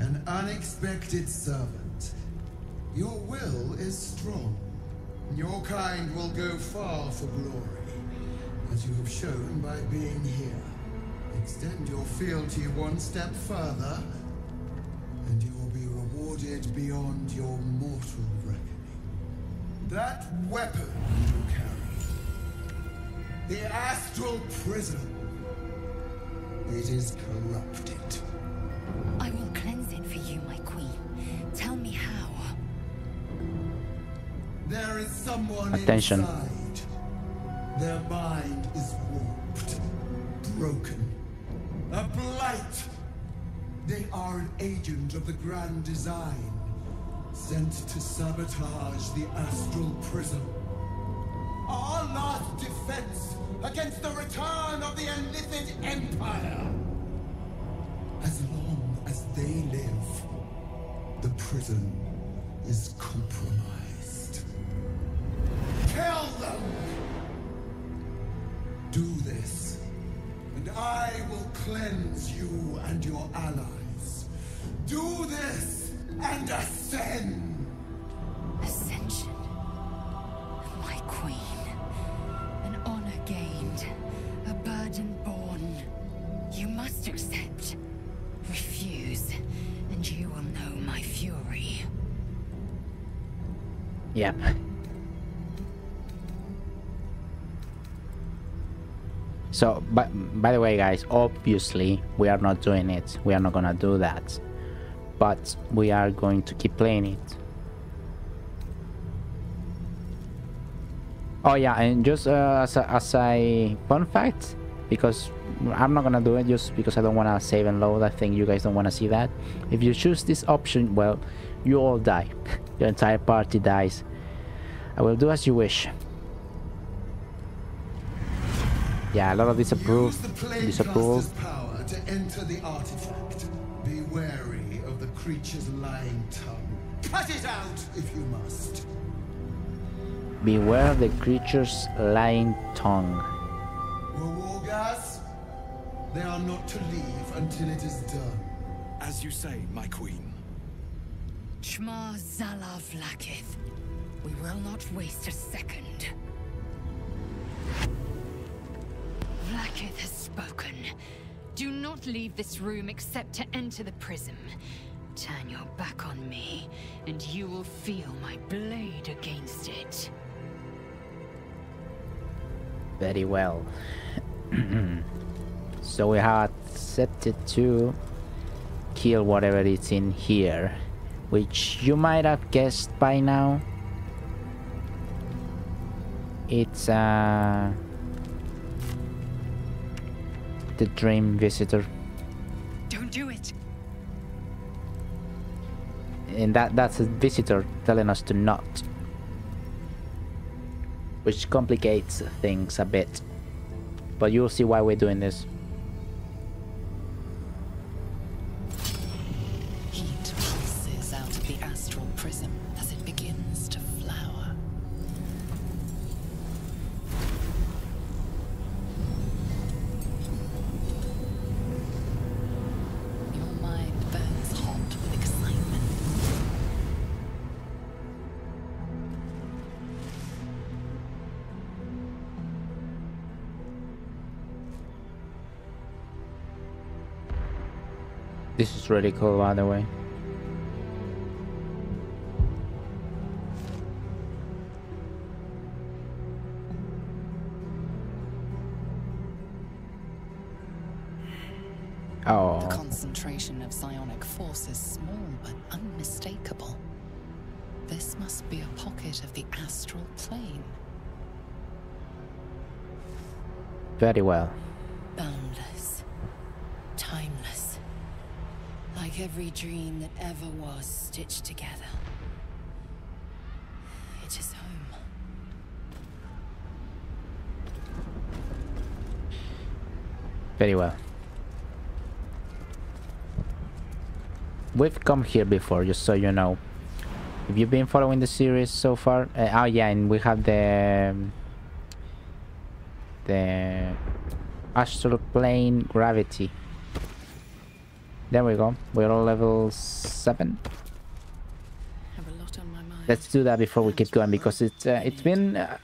An unexpected servant. Your will is strong. Your kind will go far for glory, as you have shown by being here. Extend your fealty one step further, and you will be rewarded beyond your mortal reckoning. That weapon you carry, the Astral Prism, it is corrupted. I will cleanse it for you, my queen. Tell me how. There is someone Attention. inside. Their mind is warped, broken, a blight. They are an agent of the Grand Design, sent to sabotage the Astral Prism. Our last defense against the return of the Illithid Empire. As long as they live, the prison is compromised. I will cleanse you and your allies. Do this, and ascend! Ascension. My queen. An honor gained. A burden borne. You must accept. Refuse, and you will know my fury. Yep. So, by, by the way, guys, obviously we are not doing it. We are not gonna do that. But we are going to keep playing it. Oh yeah, and just uh, as, a, as a fun fact, because I'm not gonna do it just because I don't wanna save and load. I think you guys don't wanna see that. If you choose this option, well, you all die. Your entire party dies. I will do as you wish. Yeah, a lot of disapprove, Use disapproval. Caster's power to enter the artifact. Be wary of the creature's lying tongue. Cut it out if you must. Beware of the creature's lying tongue. Wargas, they are not to leave until it is done. As you say, my queen. Chmar Zala Vlaakith. We will not waste a second. Vlaakith has spoken. Do not leave this room except to enter the prism. Turn your back on me, and you will feel my blade against it. Very well. so we have accepted to kill whatever is in here, which you might have guessed by now. It's uh the dream visitor. Don't do it. And that that's a visitor telling us to not. Which complicates things a bit. But you'll see why we're doing this. This really cool, by the way. Oh. The concentration of psionic force is small but unmistakable. This must be a pocket of the astral plane. Very well. Every dream that ever was stitched together. It is home. Very well. We've come here before, just so you know. If you've been following the series so far, uh, oh yeah, and we have the um, the astral plane gravity. There we go. We're all level seven. Let's do that before we keep going because it's uh, it's been uh,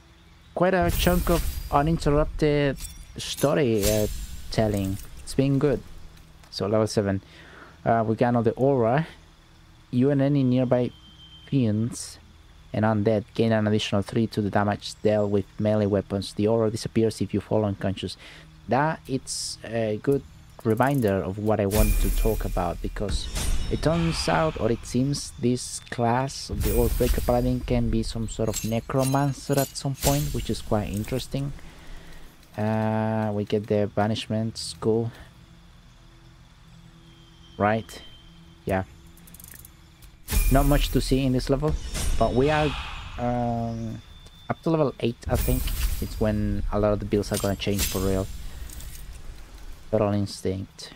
quite a chunk of uninterrupted story uh, telling. It's been good. So level seven. Uh, we got all the aura. You and any nearby fiends and undead gain an additional 3 to the damage dealt with melee weapons. The aura disappears if you fall unconscious. That it's a good reminder of what I want to talk about because it turns out or it seems this class of the Oathbreaker Paladin can be some sort of necromancer at some point which is quite interesting. Uh, we get the banishment school right? Yeah. Not much to see in this level but we are um, up to level 8 I think. It's when a lot of the builds are gonna change for real Feral Instinct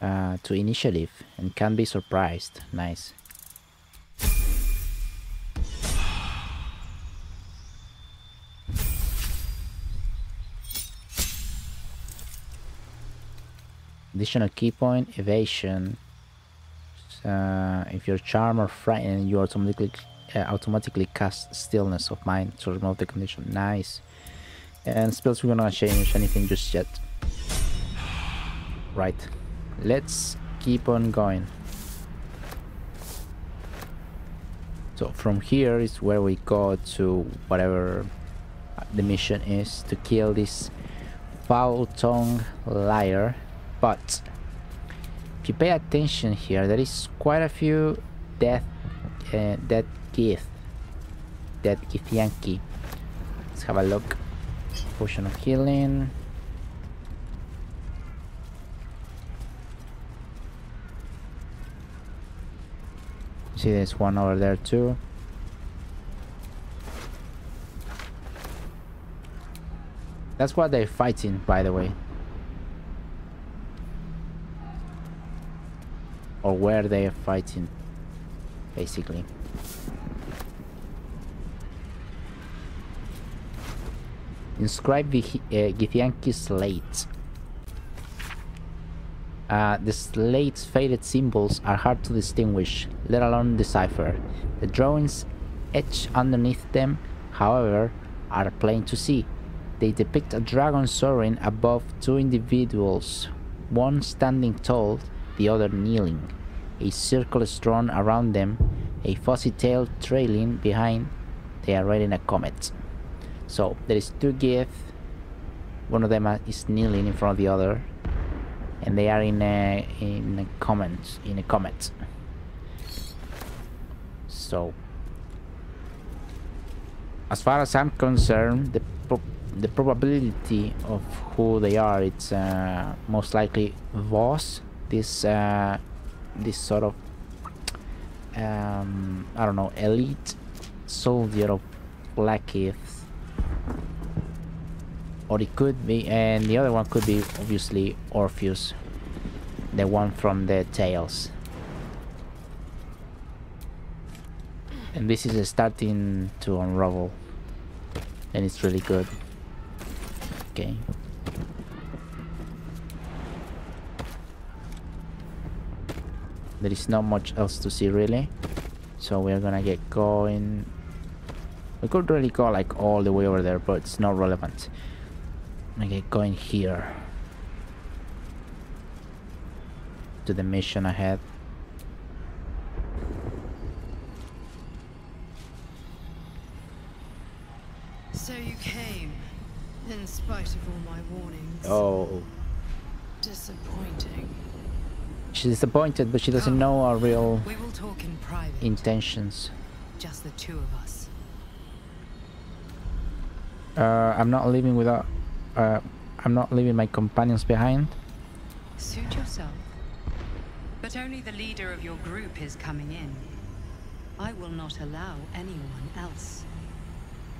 uh, to Initiative and can be surprised nice Additional ki point, evasion. Uh, if you're charmed or frightened, you automatically uh, automatically cast stillness of mind to remove the condition. Nice. And spells we're gonna change anything just yet. Right. Let's keep on going. So from here is where we go to whatever the mission is to kill this foul tongue liar but if you pay attention here there is quite a few death uh, dead Gith dead Githyanki let's have a look potion of healing. See there's one over there too. That's what they're fighting by the way. Or where they are fighting basically inscribe the uh, Githyanki slate uh, the slate's faded symbols are hard to distinguish, let alone decipher. The drawings etched underneath them, however, are plain to see. They depict a dragon soaring above two individuals, one standing tall the other kneeling. A circle is drawn around them, a fuzzy tail trailing behind. They are riding a comet. So there is two Gith. One of them is kneeling in front of the other, and they are in a in a comet in a comet. So, as far as I'm concerned, the pro the probability of who they are, it's uh, most likely Voss this uh, this sort of um, I don't know elite soldier of Vlaakith or it could be and the other one could be obviously Orpheus. The one from the Tales. And this is starting to unravel. And it's really good. Okay. There is not much else to see really. So we're gonna get going we could really go like all the way over there but it's not relevant Okay, going here to the mission ahead. So you came, in spite of all my warnings. Oh. Disappointing. She's disappointed, but she doesn't oh. know our real We will talk in private. intentions. Just the two of us. Uh, I'm not leaving without. Uh, I'm not leaving my companions behind. Suit yourself. But only the leader of your group is coming in. I will not allow anyone else.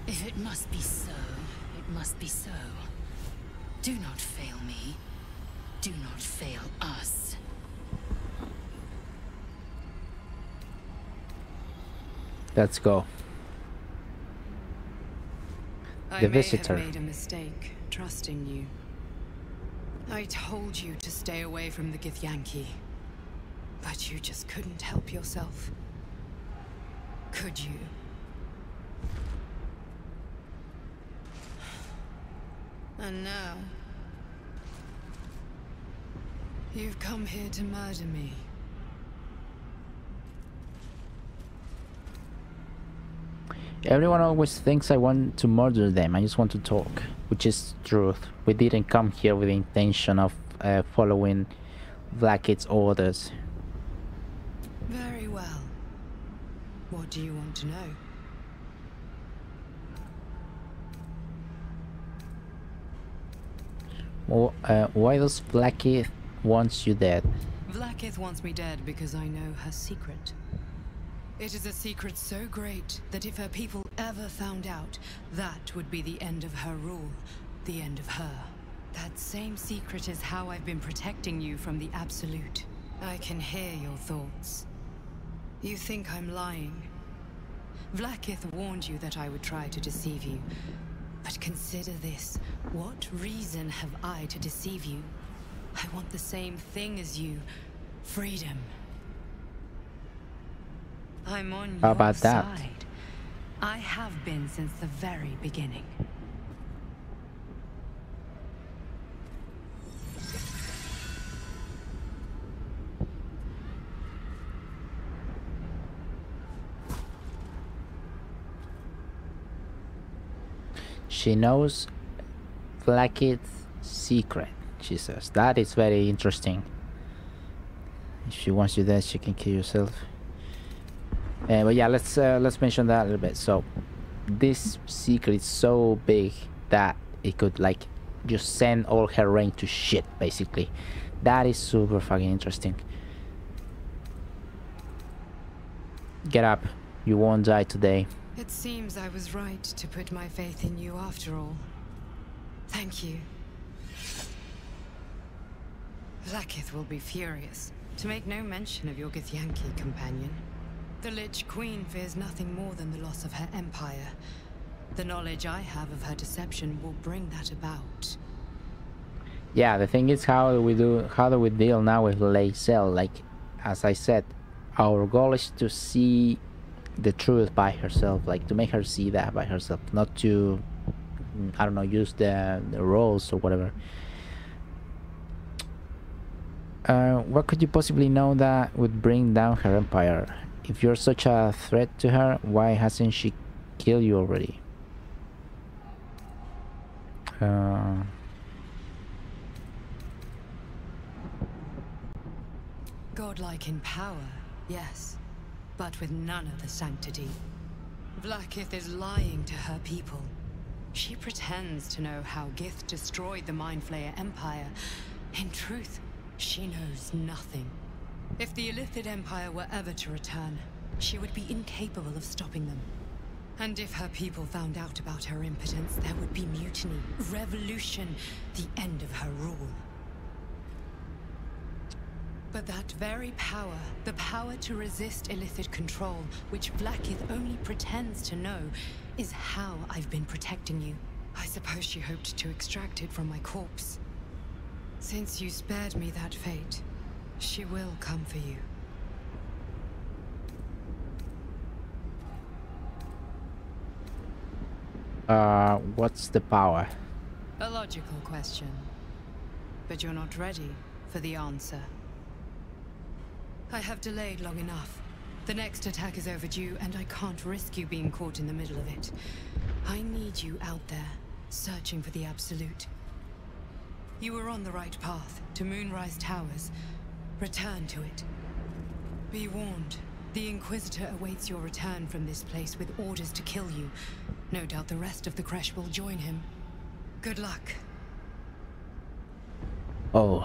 If it must be so, it must be so. Do not fail me. Do not fail us. Let's go. I The visitor. have made a mistake trusting you. I told you to stay away from the Githyanki. But you just couldn't help yourself. Could you? And now... You've come here to murder me. Everyone always thinks I want to murder them. I just want to talk, which is truth. We didn't come here with the intention of uh, following Blackhead's orders. Very well. What do you want to know? Well, uh, why does Blackhead wants you dead? Vlaakith wants me dead because I know her secret. It is a secret so great that if her people ever found out, that would be the end of her rule, the end of her. That same secret is how I've been protecting you from the Absolute. I can hear your thoughts. You think I'm lying. Vlaakith warned you that I would try to deceive you. But consider this. What reason have I to deceive you? I want the same thing as you. Freedom. I'm on How your about that? side. I have been since the very beginning. She knows Blackhead's secret, she says. That is very interesting. If she wants you dead, she can kill herself. Uh, but yeah, let's uh, let's mention that a little bit. So, this secret is so big that it could like just send all her reign to shit, basically. That is super fucking interesting. Get up. You won't die today. It seems I was right to put my faith in you after all. Thank you. Vlaakith will be furious, to make no mention of your Githyanki companion. The Lich Queen fears nothing more than the loss of her empire. The knowledge I have of her deception will bring that about. yeah the thing is how do we do how do we deal now with Lae'zel like as I said our goal is to see the truth by herself like to make her see that by herself not to I don't know use the, the roles or whatever uh, what could you possibly know that would bring down her empire if you're such a threat to her why hasn't she killed you already uh, Godlike in power, yes, but with none of the sanctity. Vlaakith is lying to her people. She pretends to know how Gith destroyed the Mindflayer Empire. In truth, she knows nothing. If the Illithid Empire were ever to return, she would be incapable of stopping them. And if her people found out about her impotence, there would be mutiny, revolution, the end of her rule. But that very power, the power to resist Illithid control, which Vlaakith only pretends to know, is how I've been protecting you. I suppose she hoped to extract it from my corpse. Since you spared me that fate, she will come for you. uh, what's the power A logical question. But you're not ready for the answer. I have delayed long enough. The next attack is overdue, and I can't risk you being caught in the middle of it. I need you out there, searching for the Absolute. You were on the right path, to Moonrise Towers. Return to it. Be warned, the Inquisitor awaits your return from this place with orders to kill you. No doubt the rest of the Creche will join him. Good luck. Oh.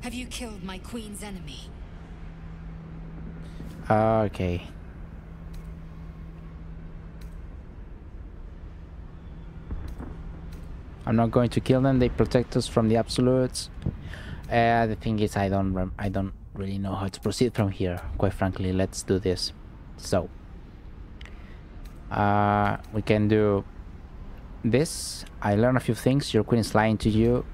Have you killed my queen's enemy? Ah, okay. I'm not going to kill them. They protect us from the absolutes. Uh, the thing is, I don't, I don't really know how to proceed from here. Quite frankly, let's do this. So, uh, we can do this. I learn a few things. Your queen is lying to you.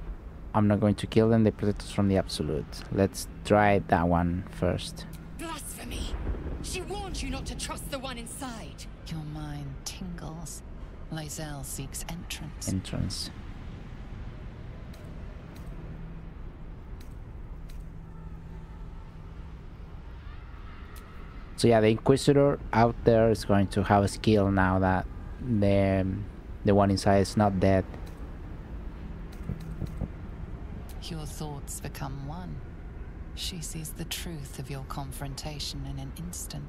I'm not going to kill them. They protect us from the absolute. Let's try that one first. Blasphemy! She warned you not to trust the one inside. Your mind tingles. Lae'zel seeks entrance. Entrance. So yeah, the Inquisitor out there is going to have a skill now that the um, the one inside is not dead. Your thoughts become one. She sees the truth of your confrontation in an instant.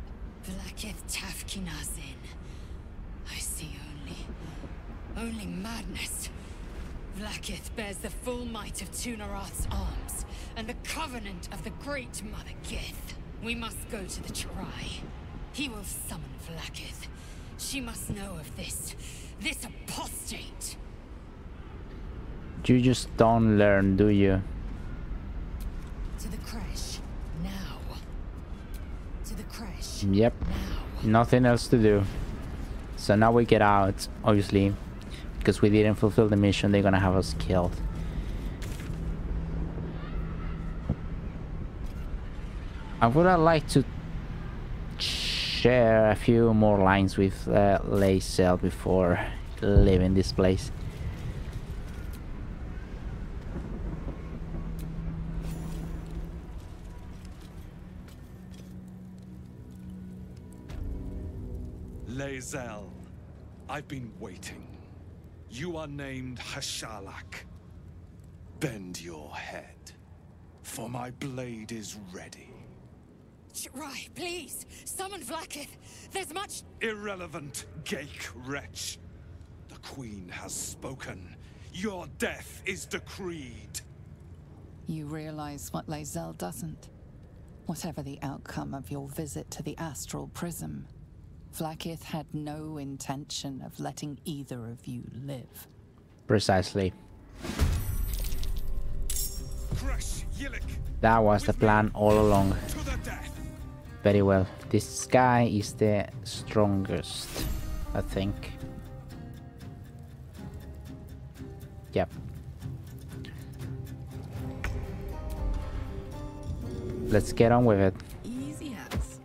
Vlaakith Tafkinazin. I see only... only madness. Vlaakith bears the full might of Tu'narath's arms, and the covenant of the Great Mother Gith. We must go to the Chirai. He will summon Vlaakith. She must know of this. This apostate. You just don't learn, do you? To the creche. Now. To the creche. Yep. Now. Nothing else to do. So now we get out, obviously. Because we didn't fulfill the mission, they're gonna have us killed. I would like to share a few more lines with uh, Lae'zel before leaving this place. Lae'zel, I've been waiting. You are named Hashalak. Bend your head, for my blade is ready. Chirai, please! Summon Vlaakith! There's much... Irrelevant, Ghaik wretch. The Queen has spoken. Your death is decreed. You realize what Lae'zel doesn't? Whatever the outcome of your visit to the Astral Prism, Vlaakith had no intention of letting either of you live. Precisely. That was the plan all along. Very well. This guy is the strongest, I think. Yep. Let's get on with it. Easy as.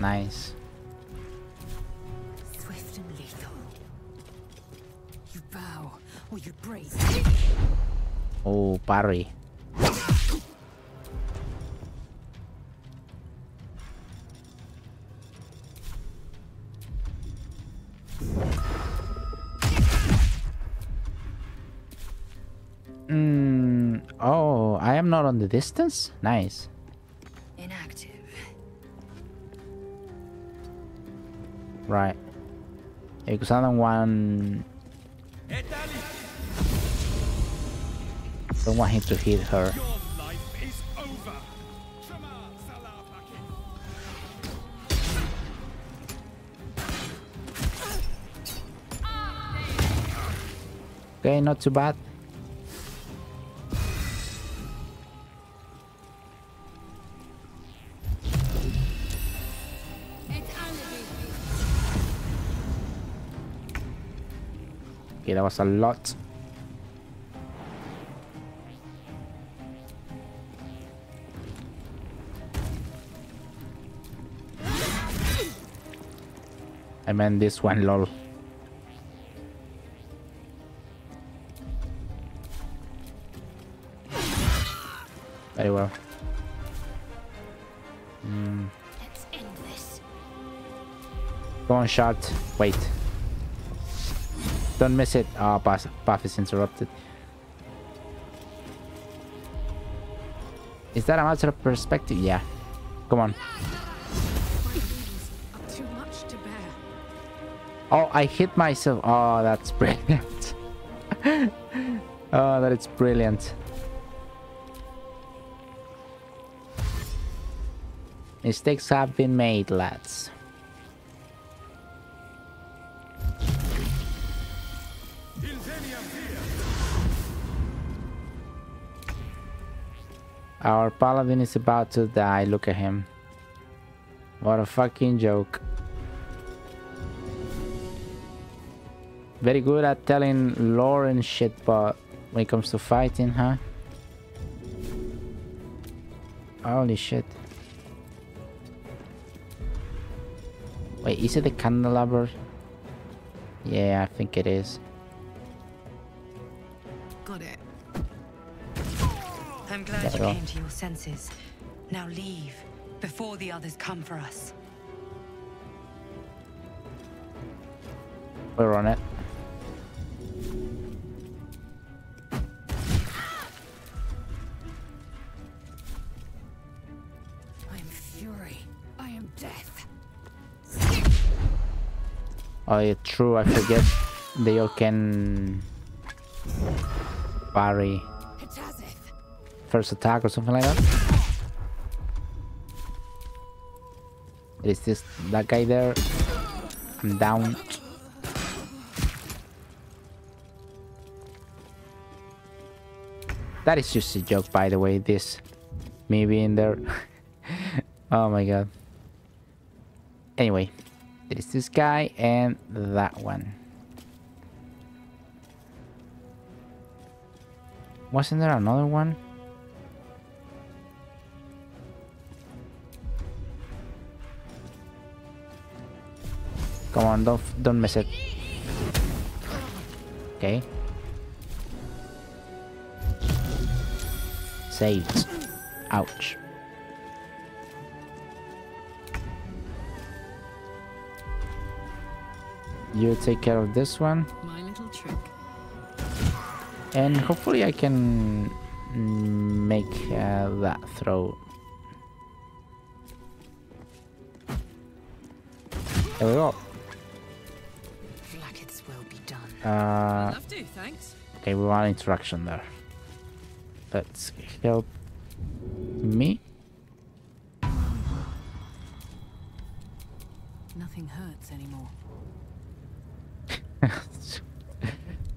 Nice. Oh, parry. Mm, oh, I am not on the distance? Nice. Inactive. Right. Because I don't want... Don't want him to hit her. Okay, not too bad. Okay, that was a lot. I meant this one, lol. Very well. Mm. Let's end this. Go on, shot. Wait. Don't miss it. Ah, oh, path, path is interrupted. Is that a matter of perspective? Yeah. Come on. Oh, I hit myself. Oh, that's brilliant. oh, that is brilliant. Mistakes have been made, lads. Our paladin is about to die. Look at him. What a fucking joke. Very good at telling lore and shit, but when it comes to fighting, huh? Holy shit. Wait, is it the candelabra? Yeah, I think it is. Got it. I'm glad you came to your senses. Now leave, before the others come for us. We're on it. Oh yeah, true, I forget they all can parry first attack or something like that. Is this that guy there? I'm down. That is just a joke, by the way, this me being there. oh my god. Anyway, there is this guy and that one. Wasn't there another one? Come on, don't don't miss it. Okay. Saved. Ouch. You take care of this one. My little trick. And hopefully I can make uh, that throw. There we go. Will be done. Uh, to, thanks. okay, we want interaction there. Let's help me.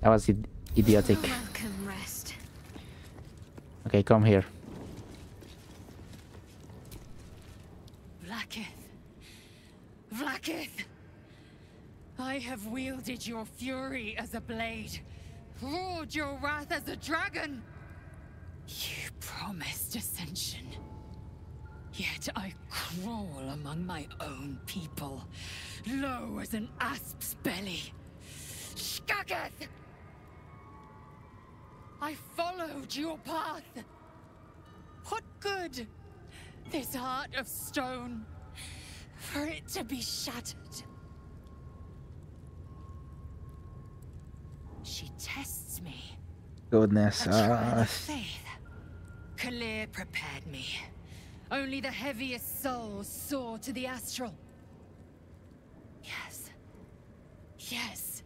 That was id idiotic. Okay, come here. Vlaakith. Vlaakith! I have wielded your fury as a blade, roared your wrath as a dragon. You promised ascension. Yet I crawl among my own people, low as an asp's belly. Skageth! I followed your path. What good? This heart of stone, for it to be shattered. She tests me. Goodness. Uh, faith. Kalir prepared me. Only the heaviest souls soar to the astral. Yes. Yes.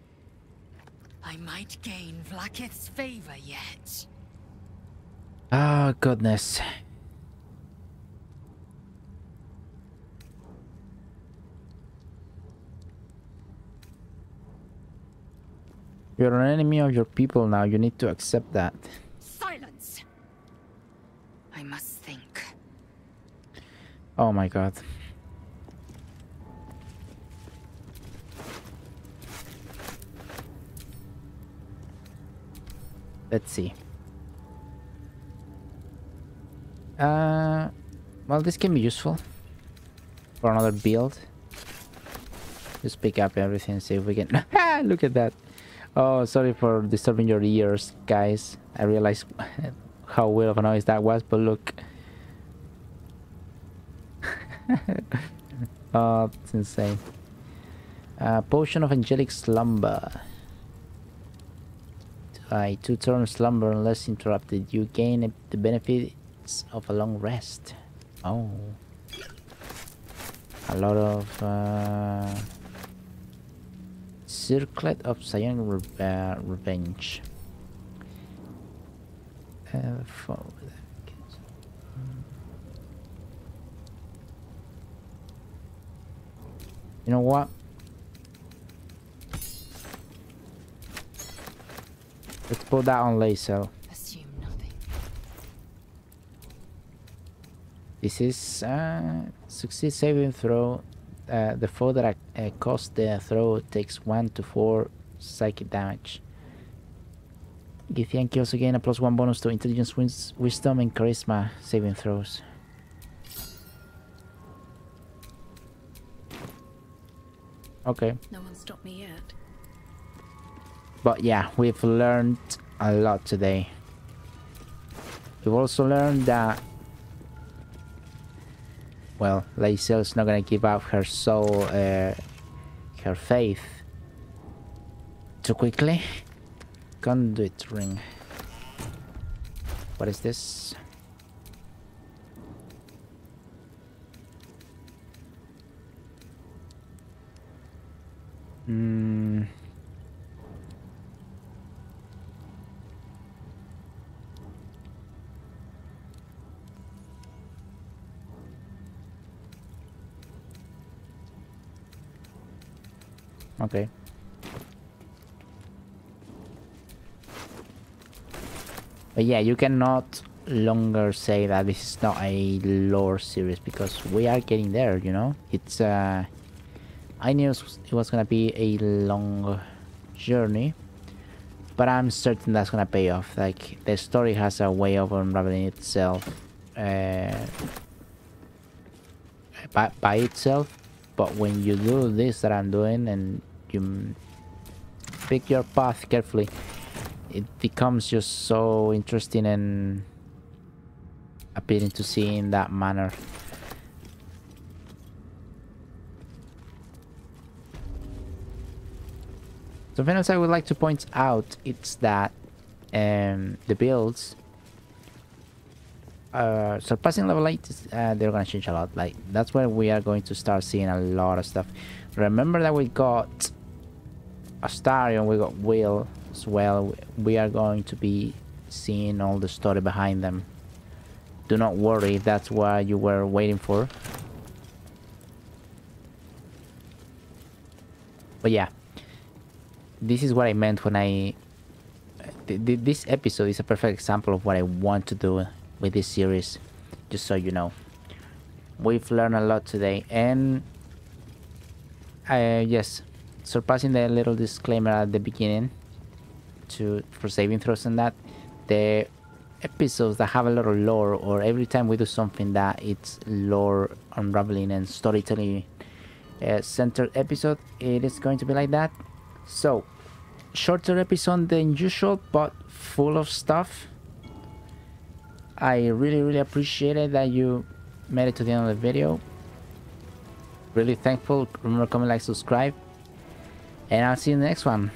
I might gain Vlaakith's favor yet. oh, goodness. You're an enemy of your people now. You need to accept that. Silence! I must think. Oh my god. Let's see. Uh, well, this can be useful for another build. Just pick up everything, see if we can. Look at that. Oh, sorry for disturbing your ears, guys. I realize how weird of a noise that was, but look. oh, it's insane. Uh, potion of angelic slumber. I two turns slumber unless interrupted. You gain the benefits of a long rest. Oh. A lot of uh, circlet of psionic re uh, revenge. Uh, for you know what? Let's put that on Lae'zel. Assume nothing. This is uh, succeed saving throw. Uh, the foe that uh, cost the throw takes one to four psychic damage. Githyanki also gain a plus one bonus to intelligence, wins, wisdom, and charisma saving throws. Okay. No one stopped me yet. But yeah, we've learned a lot today. We've also learned that well, Lae'zel's not gonna give up her soul, uh, her faith too quickly. Conduit ring. What is this? Hmm. Okay. But yeah, you cannot longer say that this is not a lore series because we are getting there, you know? It's uh I knew it was gonna be a long journey, but I'm certain that's gonna pay off. Like the story has a way of unraveling itself uh, by, by itself, but when you do this that I'm doing and you pick your path carefully, it becomes just so interesting and appealing to see in that manner. Something else I would like to point out it's that um, the builds uh, surpassing level 8 uh, they're gonna change a lot. Like that's where we are going to start seeing a lot of stuff. Remember that we got Astarion we got Wyll as well. We are going to be seeing all the story behind them. Do not worry that's what you were waiting for. But yeah this is what I meant when I th th this episode is a perfect example of what I want to do with this series just so you know. We've learned a lot today and uh, yes surpassing the little disclaimer at the beginning to for saving throws and that the episodes that have a lot of lore or every time we do something that it's lore unraveling and storytelling uh, centered episode it is going to be like that. So shorter episode than usual but full of stuff I really really appreciate it that you made it to the end of the video. Really thankful. Remember comment like subscribe. And I'll see you in the next one